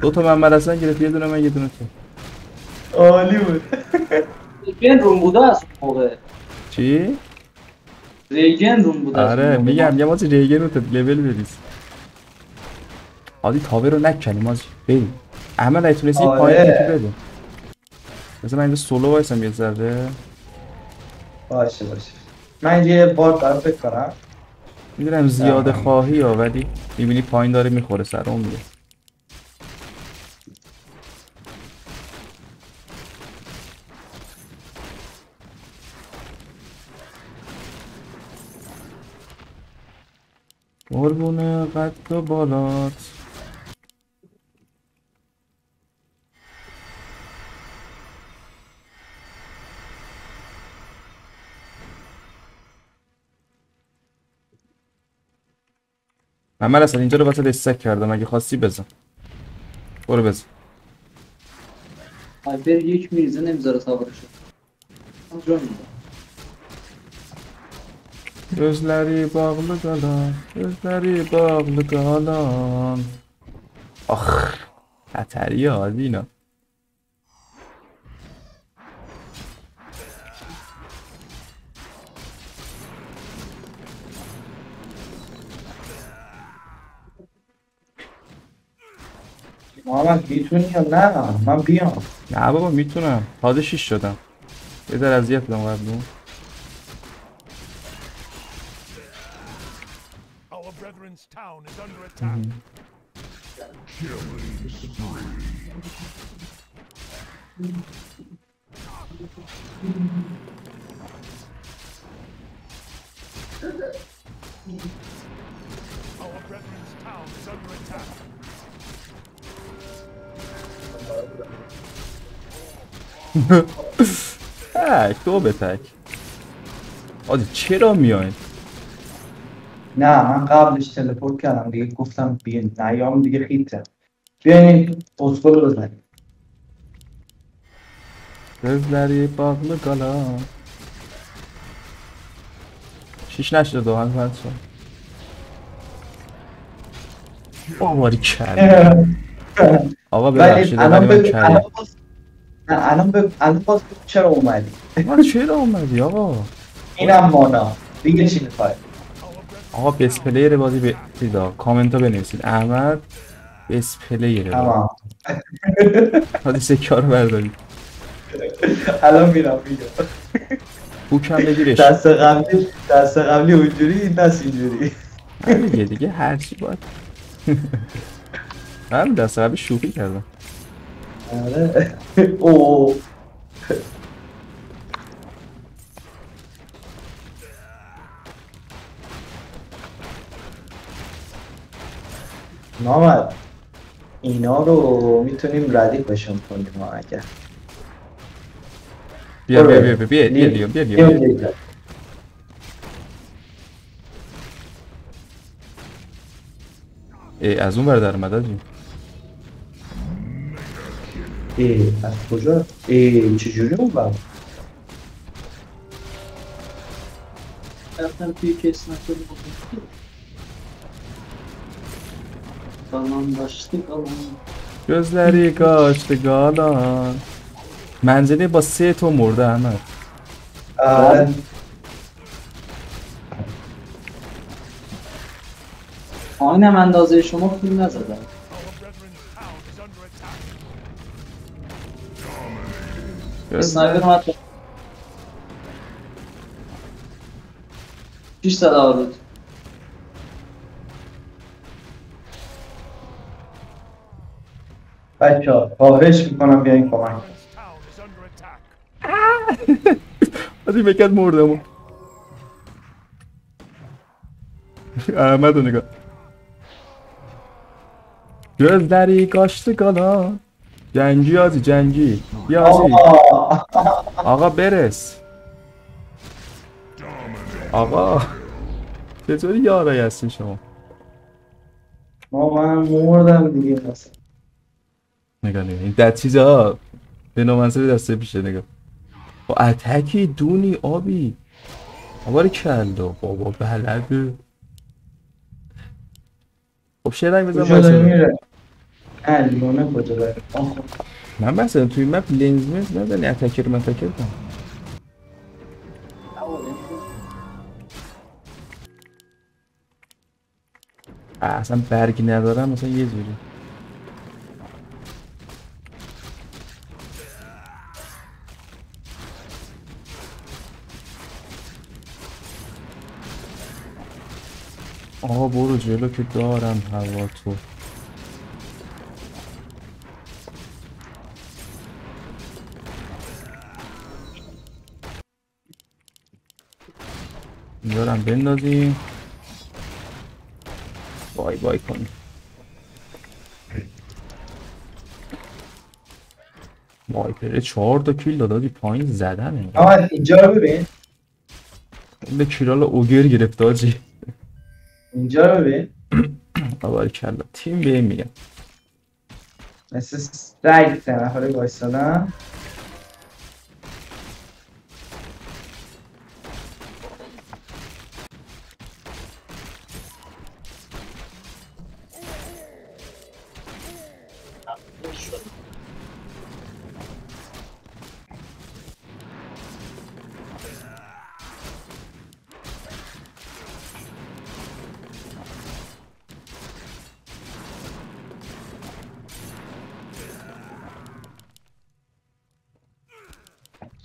دو تا محمد حسن گرفت یه دونه من یه دونه تو. عالی بود. ریگن روم بوده از اون موقع. چی؟ ریگن روم بوده از آره اون موقع. میگم یه مازی ریگن رو تا لول بریز. عادی تابه رو نکنی مازی بریم. احمد اگه تونستی آره. پایین یکی بده. مثلا من اینجا سولو وایسم یه ذره. باشه باشه. من اینجا یه بار برای فکر کنم. می‌دونم زیاده آه. خواهی ها ولی می‌بینی پایین داره می‌خوره سر اون میره قربونه قد و بالات. محمد اصلا اینجا رو واسه استک کردم اگه خواستی بزن برو بزن هایپر یک میریزه نمی‌ذاره من میدم Gözleri bağlı qalan, gözləri bağlı qalan. Ax, xətəri adi اینا. محمد می‌تونی یا نه؟ من بیام. نه بابا می‌تونم. تازه شیش شدم. یه ذره اذیت بودم قبل تک تو به تک. آدی چرا میاین؟ نه من قبلش تلپورت کردم دیگه گفتم بیاین نیام دیگه خیته بیاین اسکل رو بزنیم Gözləri bağlı qalan. شیش نشده دو هم فرد شد. آواری کرد. آقا ببخشید ولی من کردم. الان نه الان بگو الان باز بگو چرا اومدی؟ ما چرا اومدی آقا؟ اینم مانا. دیگه چی می‌خوای؟ آقا بس پلیر بازی به چیزا کامنت ها بنویسید. احمد بس پلیر تمام. سکه رو بردارید الان میرم میگم. بوک هم بگیرش دست قبلی دست قبلی اونجوری این دست اینجوری. دیگه دیگه هر چی باید. من دست قبلی شوخی کردم. آره او محمد اینا رو می‌تونیم بشون کنیم ما اگر بیا بیا. بیا بیا بیا بیا بیا بیا بیا. ای از اون ور در اومد آجی. ای از کجا؟ ای چجوری اون بر رفتم توی کیس نکنی Kalan başlı kalan. gözleri kaçtı galan منزلی با سه تو مرده احمد. آینم اندازه شما فیلم نزدم اسنایپر اومد پیش زد آرود بچه ها خواهش می‌کنم بیاین کمک. حاجی بکت مردم احمد رو نگاه gözleri kaçtı kala Yazı cengi Yazı آه. Ağa Beres Ağa چطوری یارایی هستین شما؟ ما من مردم دیگه. مثلا نگاه نگاه. این در چیزا به نومنصری دسته پیشه. نگاه. با اتکی دونی آبی. آباری کلا بابا بلده. خب چه رنگ بزن کجا لیونه کجا داره؟ آه. من مثلا توی مپ لنز منز نداری اتکر متکر کن. اصلا برگی ندارم مثلا یه جوری. آقا برو جلو که دارم هوا تو. دارم بندازیم. بای بای کنیم. وایپر چهار تا کیل داد آجی پایین زدن آه اینجا رو ببین. این کیرال اوگر گرفت آجی. اینجا رو ببین. آباری کلا تیم به میگم مثل سگ سه نفره وایستادم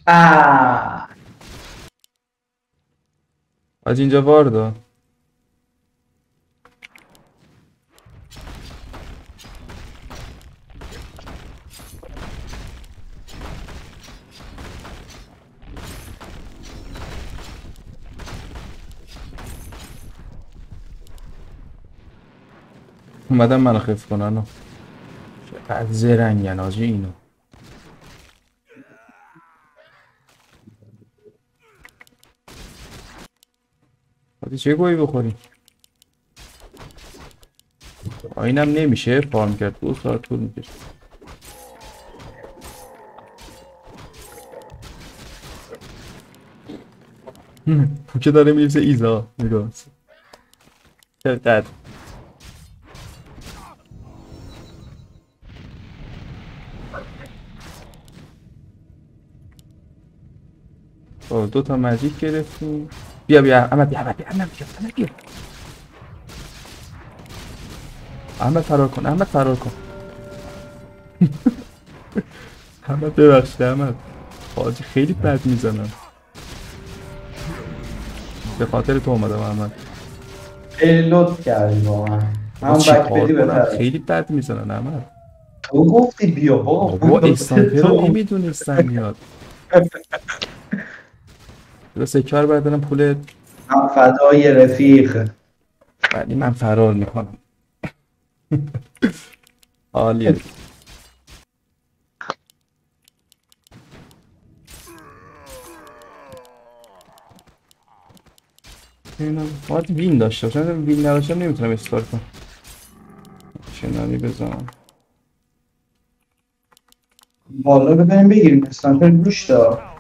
آه. آجی اینجا واردا. اومدم منو خف کنن چقدر زرنگن آجی اینو. چه گویی بخوریم اینم نمیشه فارم کرد. دو ساعت طول می‌کشه. پوکه داره می‌رسه ایزا. نگاه چقدر خب دو تا مجیک گرفتیم. بیا بیا. احمد بیا احمد بیا. احمد بیا. احمد بیا. احمد فرار کن احمد فرار کن. احمد ببخشید احمد. حاجی خیلی بد می‌زنم. به خاطر تو اومدم احمد. خیلی لطف کردی واقعا هم چی بک بدی خیلی بد می‌زنن احمد. تو گفتی بیا بابا. بابا اسنایپر رو تو- نمی‌دونستم میاد. بذار سکر بردارم پول هم فدای رفیق. ولی من فرار می‌کنم. عالیه. باید وین داشته باشم. وین نداشتم نمی‌تونم استار کنم. چنانی بزنم. بالا ببینیم بگیریم. اسنایپر گوش دار.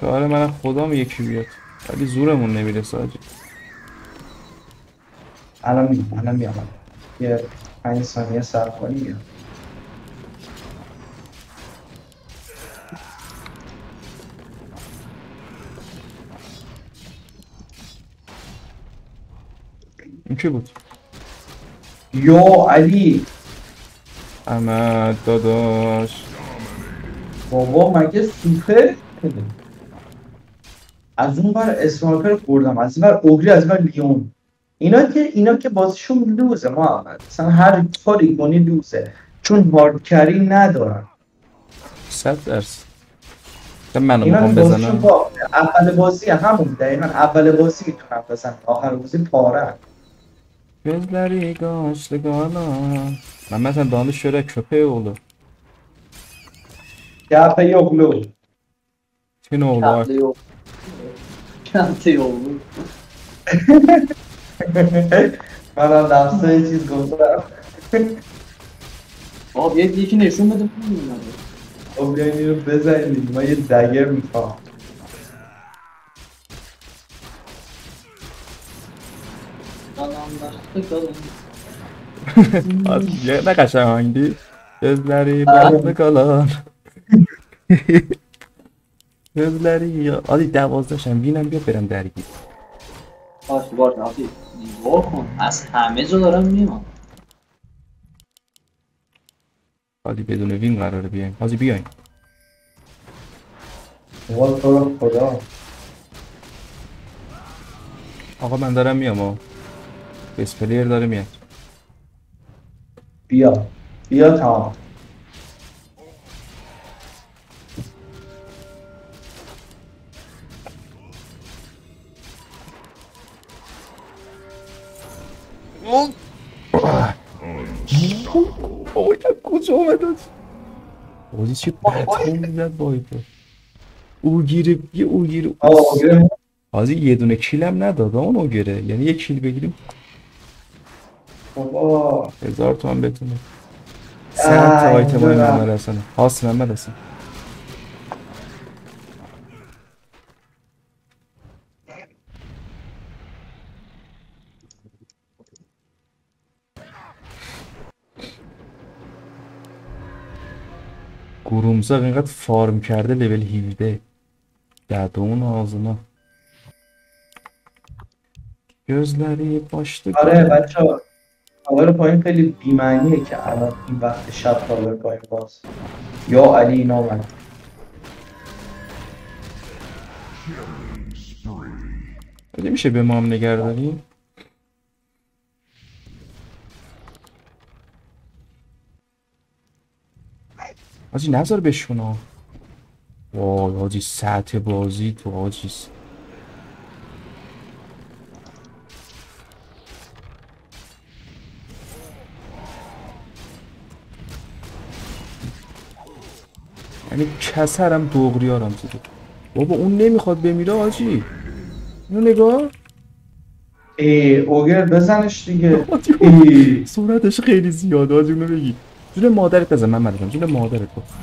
Attack. که آره من خدام یکی بیاد. ولی زورمون نمی‌رسه آجی الان میام الان میام یه پنج ثانیه صبر کنی میام این کی بود؟ یو علی. احمد داداش. بابا مگه سوپر؟ از اون بر اسنایپر خوردم از این بر اوگری از این بر لیون. اینا که اینا که بازشون لوزه محمد مثلا هر کاری کنی لوزه. چون هاردکری ندارن. صد درصد. منو اینا می‌خوام بزنم. با اول بازی همون دقیقا اول بازی می‌تونن بزن آخر بازی پاره. Gözleri kaçtı kana. Mehmet sen danış şöyle köpeği oldu. گپ یغلو Kim oldu artık? Yok. Kente yolu. من هم نفسه یه چیز گفتم Abi یه یکی نشون بده ببینم. خب بیاین اینو بزنید ما یه دگر می‌خوام Kalan başta kalın. Az- Ya ne قشنگی Gözleri baktı kalan. Gözleri ya. Hadi دوازداشم وینم بیا برم درگیر. باش باش abi نگاه کن. از همه جا دارم میام حالی بدون وین قراره بیایم. حاجی بیایم. والله تو رو خدا. آقا من دارم میام best player داره میاد. بیا. بیا تمام بابا کجا اومد حاجی چه پتون می‌زد با ایتو او گیره یه او گیره آقا حاجی یه دونه کیلم نداد اون او گیره یعنی یه کیل بگیریم بابا هزار تومن بتونه آه، سه تا آیتم های اینجا. محمد حسنه حاس محمد حسن گرومزاق اینقدر فارم کرده لول 17 دده اون ağzına Gözleri başlı آره بچه ها پایین خیلی بیمعنیه که الان این وقت شب کاور پایین باز. یا علی اومد اگه میشه به ما هم نگرداریم حاجی نظر بشونا. وای حاجی سطح بازی تو حاجی یعنی کسرم دوغریارم زده بابا اون نمی‌خواد بمیره حاجی اینو نگاه. ای اوگر بزنش دیگه. سرعتش خیلی زیاده حاجی اونو بگی. جون مادرت بزن من جان جون مادرت گفت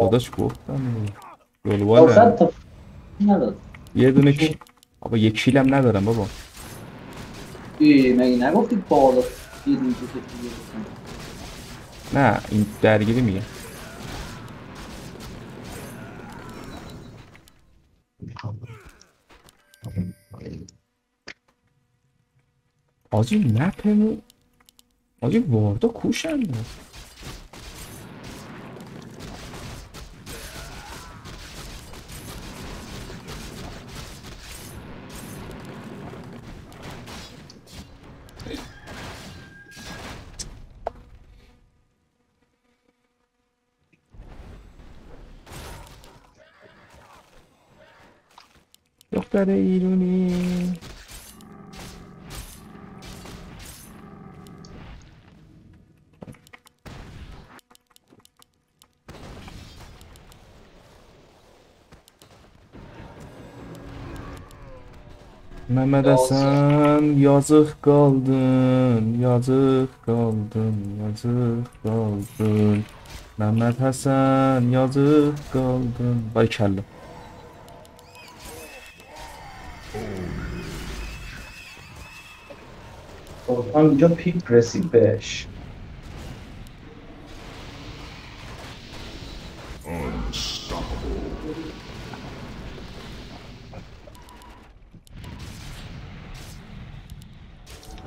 داداش گفتم. نداد. یه دونه کی بابا یک کیلم ندارم بابا. ای مگه نگفتی بالا. نه این درگیری میگه. آجی مپمون آجی واردا کوشنده دختر ایرونی Mehmet Hasan Məmmədəsən, yazıq qaldın, yazıq qaldın, yazıq qaldın. Məmməd Həsən, yazıq qaldın. Ay kəllə. Ortancı pick presi 5.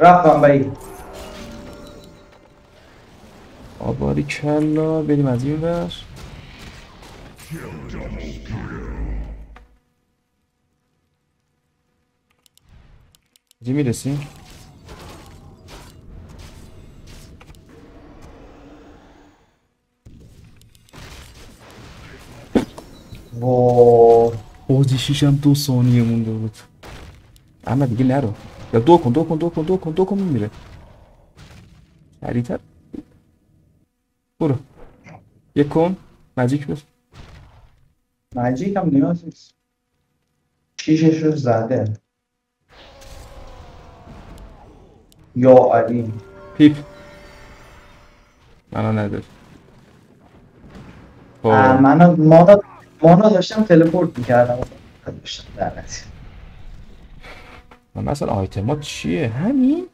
رفتم بعید آباری کلا. بریم از این ور. کجا می‌رسیم؟ وای. بازی شیشم دو ثانیه مونده بود. اما دیگه نرو. یا دو کن دو کن دو کن دو کن دو کن میمیره سریعتر برو یک کن مجیک بس مجیک هم نیاز نیست شیشش رو زده یا علی پیپ منو نداری منو مانا مانا داشتم تلپورت می‌کردم داشتم در نتیجه. من مثلا آیتمات چیه؟ همین؟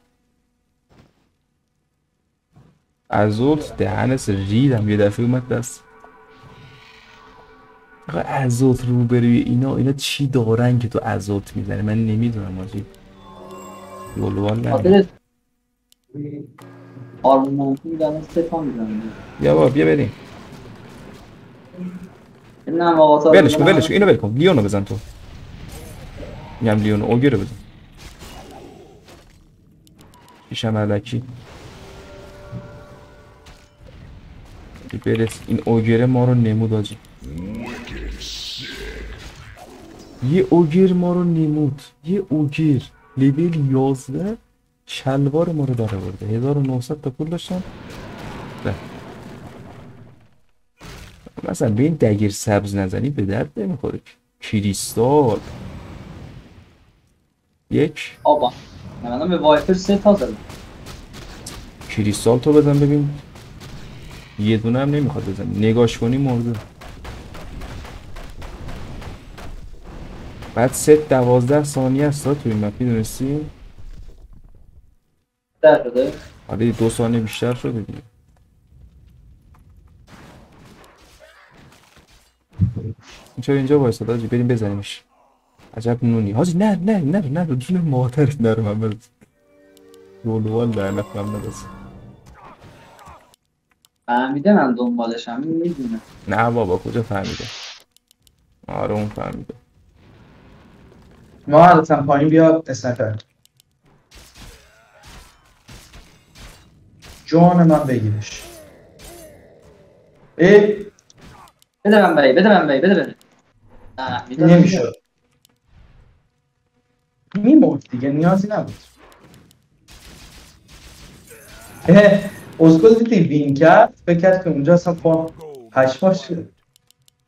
ازولت دهنس ریدم یه دفعه اومد دست. آقا ازولت روبروی اینا اینا چی دارن که تو ازولت می‌زنی؟ من نمی‌دونم آجی. لولوال نه. آرمون منفی دارن سه تا بیا بابا بیا بریم. نه آقا ولش کن ولش کن. اینو ول کن. لیونو بزن تو. میگم لیونو اوگر رو بزن. پیشم علکی برس این اوگره ما رو نمود آجی. یه اوگر ما رو نمود. یه اوگر لیویل 11 شلوار ما رو در آورده 1900 تا پول داشتم ده. مثلا به این دگیر سبز نزنی به درد نمی‌خوره. کریستال. یک. آبا من به وایپر سه تا زدم. کریستال تو بزن ببین. یه دونه هم نمی‌خواد بزن نگاش کنی مرده. بعد سه دوازده ثانیه است تا توی مپ می‌دونستی؟ در شده؟ آره دو ثانیه بیشتر شده دیگه. این چرا اینجا وایساد حاجی بریم بزنیمش. عجب نونی. حاجی نه نه نه نه نه جون مادرت نرو محمد رولوال لعنت محمد است فهمیده من دنبالشم می‌دونه. نه بابا کجا فهمیده؟ آره اون فهمیده. ما حالتم پایین بیا اسنپر جان من بگیرش. ای. بده من بایی بده من بایی بده بده نمی‌شد. میمرد دیگه نیازی نبود. اه، اسکل دیدی؟ بین کرد فکر کرد که اونجا اصلا پا پشماش شد.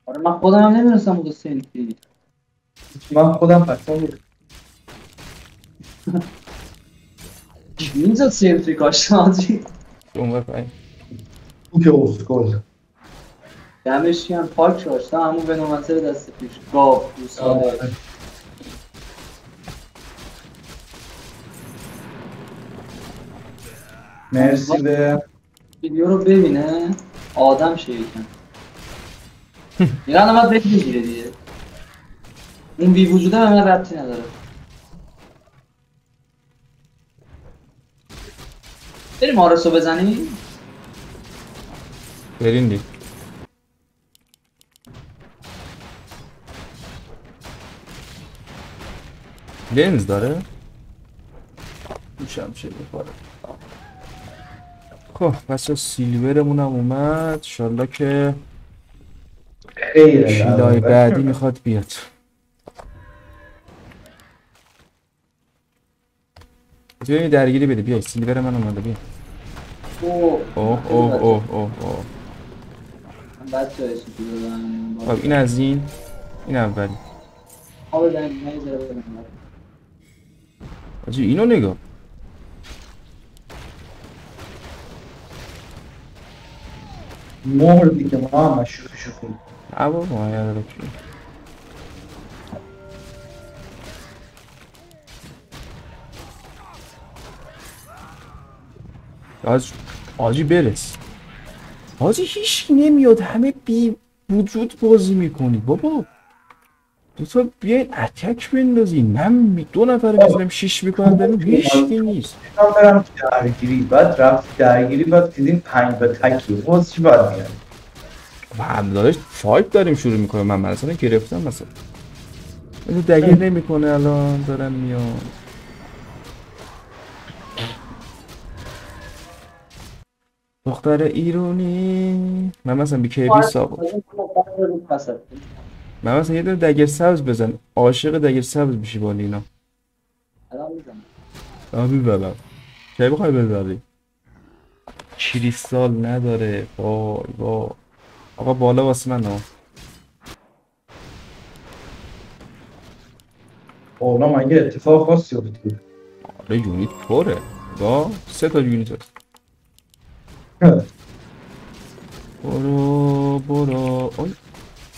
آره من خودم هم نمی‌رسم بود سنتی من خودم پشمام بود. اینجا سنتری کاشتم آجی. اون ور پایین. او که اسکل. دمش هم پاک داشتم همون به نومنسر دست پیش. گاو دوستانه مرسی به ویدیو رو ببینه آدم شیکن این الان باید بهت بگیره دیگه. اون بی وجوده به من ربطی نداره. بریم آرسو بزنیم. برین دی. لنز داره؟ میشم چه بخوره خب بچه سیلورمون هم اومد. انشالله که شیلای بعدی می‌خواد بیاد. بیا درگیری بده. بیا سیلور من اومده. بیا. اوه. اوه اوه اوه اوه اوه. خب این از این. این اولی. آجی اینو نگاه. مردی که ما هم شوخی شوخی. نه بابا یادم کی آج آجی برس. آجی هیچ نمیاد همه بی وجود بازی می‌کنی. بابا دو تا بیاین اتک بندازین من دو نفر می‌زنم شیش می‌کنم داریم هیچکی نیست من برم درگیری بعد رفت درگیری بعد دیدیم پنج به تکی باز چی باید میگن و هم دارش فایت داریم شروع می‌کنه من مثلا گرفتم مثلا مثلا دگیر نمی‌کنه الان دارم میاد دختر ایرونی من مثلا بی کی بی من مثلا یه دونه دگر سبز بزن. عاشق دگر سبز میشی با لینا آبی ببرم کی بخوای ببری؟ کریستال نداره. وای وای. آقا بالا واسه من ها. اونا مگه اتفاق خاصی افتاد؟ آره یونیت پره با سه تا یونیت هست. برو برو. آی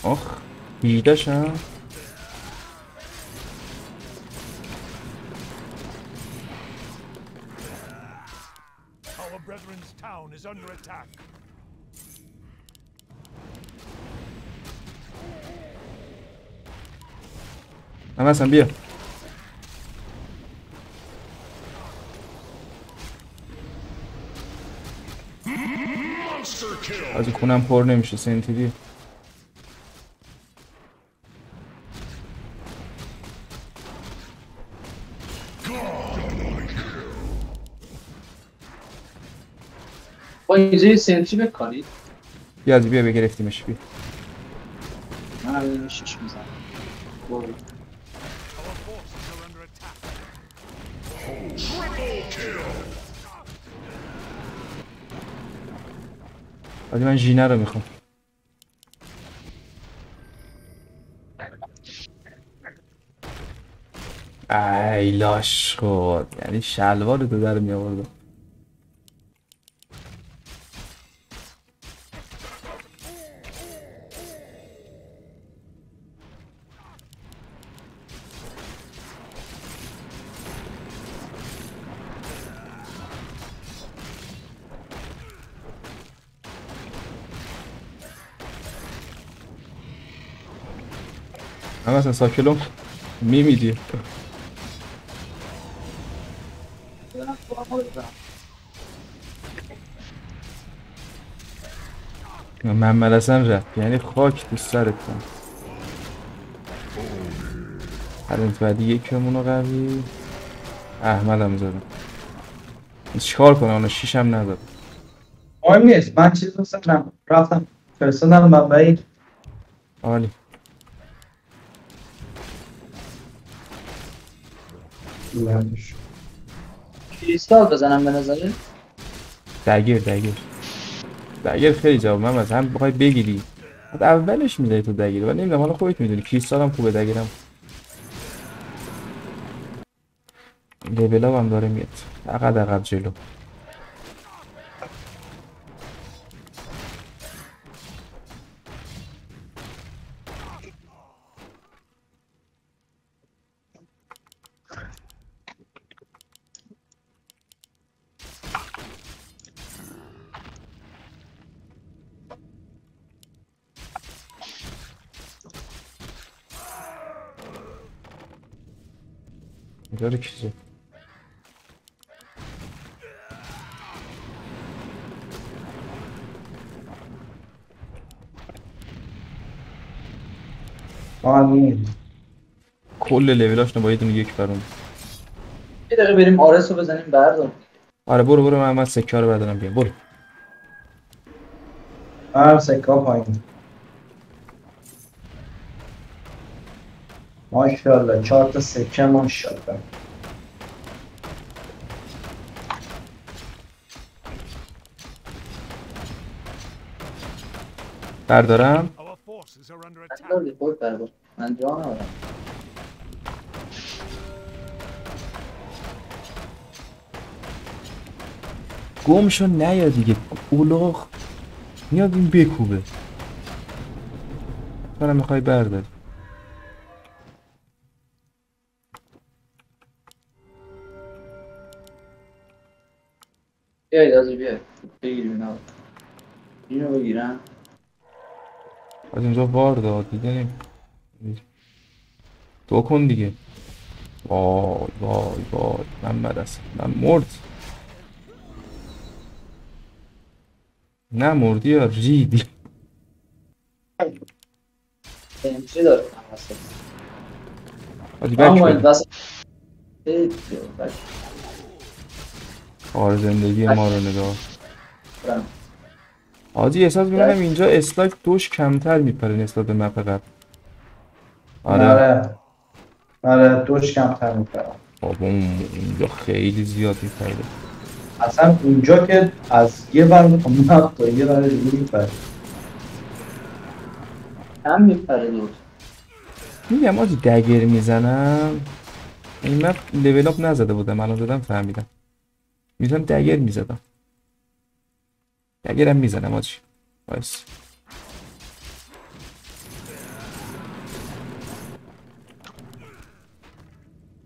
آخ. هیدش هم اصلا بیا از این خونم پر نمیشه سنتری با اینجا سنتری بکنید بیا از بیا بگرفتیمش بیا. من شیش می‌زنم. از من ژینه رو می‌خوام. ای لاش خود یعنی شلوار تو در می آوردم برم خودم رو بزنم. محمد حسن رفت. یعنی خاک تو سرتون پرنت بعدی یکمونو قوی. احمد هم زدم چیکار کنه اونا شیش هم نداد. مهم نیست من چیز رفتم. فرستادم بمبئی عالی. کریستال بزنم به نظره دگیر دگیر دگیر خیلی جواب من مثلا هم بخوای بگیری. اولش می‌دهی تو دگیر ولی نمی‌دونم حالا خودت می‌دونی. کریستال هم خوبه دگیرم لیبل هم داره میاد. عقد عقب جلو. داره چیزه آمین کل لیبلاش با یه دونه یک برون یه دقیقه بریم آرس رو بزنیم بردار آره برو برو من من سکه رو بدنم بیام برو هر سکه ها پایین ماشاءالله چهار تا سکه ماشاءالله. بردارم؟ من جا ندارم. گم شو نیا دیگه. اولاغ میاد این بکوبه. منم می‌خوای برداری بیایید از بیاید بگیریم اینا. اینو بگیرم. از اینجا وار داد نمی- تو کن دیگه. وای وای وای. محمد اصلا من مرد. نه مردی یا ریدی انتری داره؟ بده وسط آره زندگی ما رو نگاه برم. حاجی احساس می‌کنم اینجا اسلاک دوش کمتر میپره نسبت به مپ قبل. آره. آره. آره دوش کمتر میپرم بابا اینجا خیلی زیاد میپره. اصلا اونجا که از یه بر می‌خوام تا یه بر دیگه میپره. کم میپره دور میگم آجی دگر می‌زنم این مپ لیول اپ نزده بودم الان زدم فهمیدم. می‌تونم دگر می‌زدم. دگرم می‌زنم آجی. وایس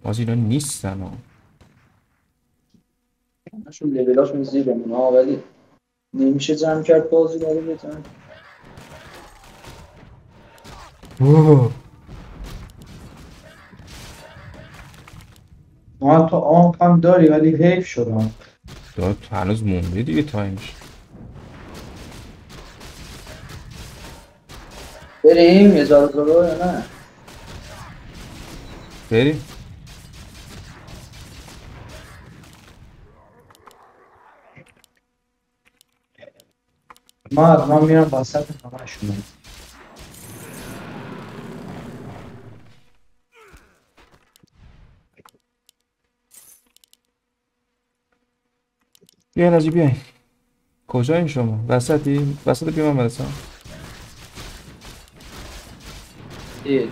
آجی اینا نیستن ها. همشون لیبلاشون زیر ها ولی نمیشه جمع کرد بازی داره بتن. اوه. ما تو آن هم داری ولی حیف شدم. داد. هنوز مونده دیگه تایمش. بریم یه زارو زارو یا نه؟ بریم. ما ما میرم وسط همشون بیاین آجی بیاین. کجا این شما؟ وسطی وسط بیا من برسم.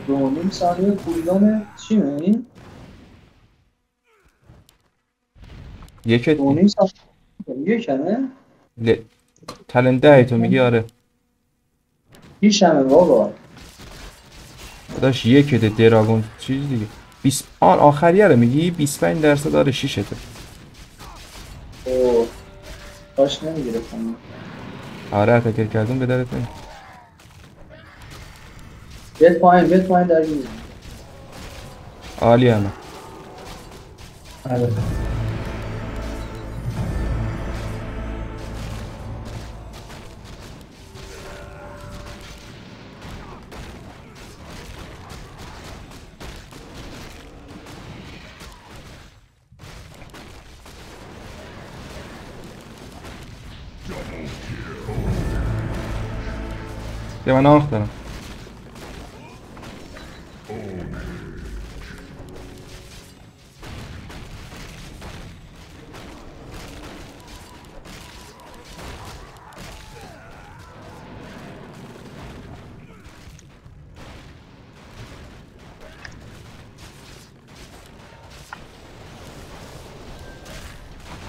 دو نیم ثانیه کولدانه چی میگی؟ یکت دو نیم ثانیه؟ ل... ده تو میگی آره. هیچ همه بابا. داشت یکت دراگون چیز دیگه. 20 آن آخریه رو میگی؟ 25 درصد آره 6 ته اوه کاش نمی‌گرفتم آره اتکر کردون به درت نمی‌خوره. بیت پایین بیت پایین در گیر عالی یه من آخ دارم.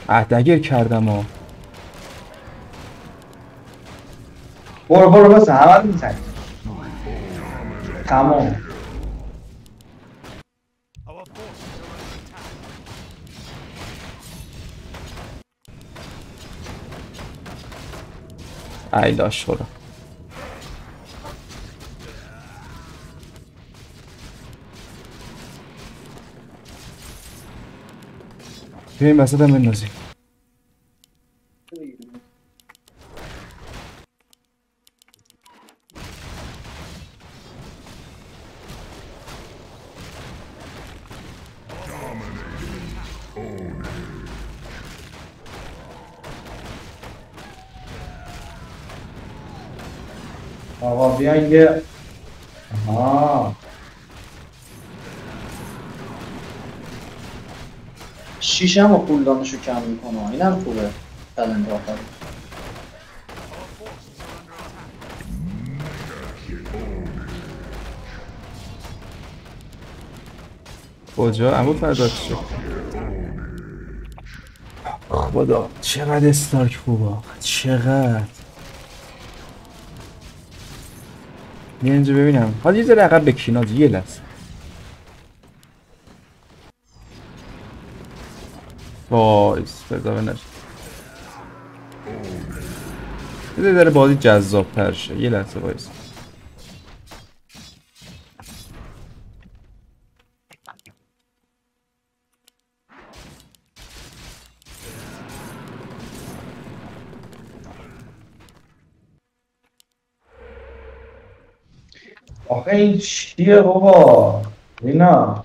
اه دگر کردم ها برو برو بس همه رو می‌زنی تمام Our forces are under attack. ای لاش خورم بیایم وسط هم بندازیم بیاین یه آها شیش هم کولدانشو کم می‌کنه اینم خوبه تلنت آخر کجا اما فرداد شد خدا چقدر استارک خوبه. چقدر بیا اینجا ببینم. حالا یه ذره عقب بکشین آجی یه لحظه. وایس بذار نشه یه ذره بازی جذاب تر شه. یه لحظه وایس آخه این چیه بابا؟ اینا.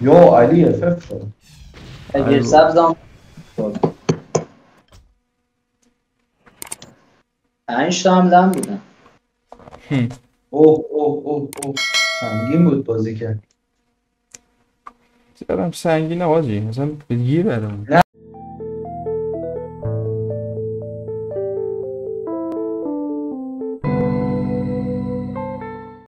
یا علی افف شد. اگر سبزم پنج تا هم لم بودن. اوه اوه اوه اوه. سنگین بود بازی کرد. زیادم سنگین نه حاجی مثلا به گیر بره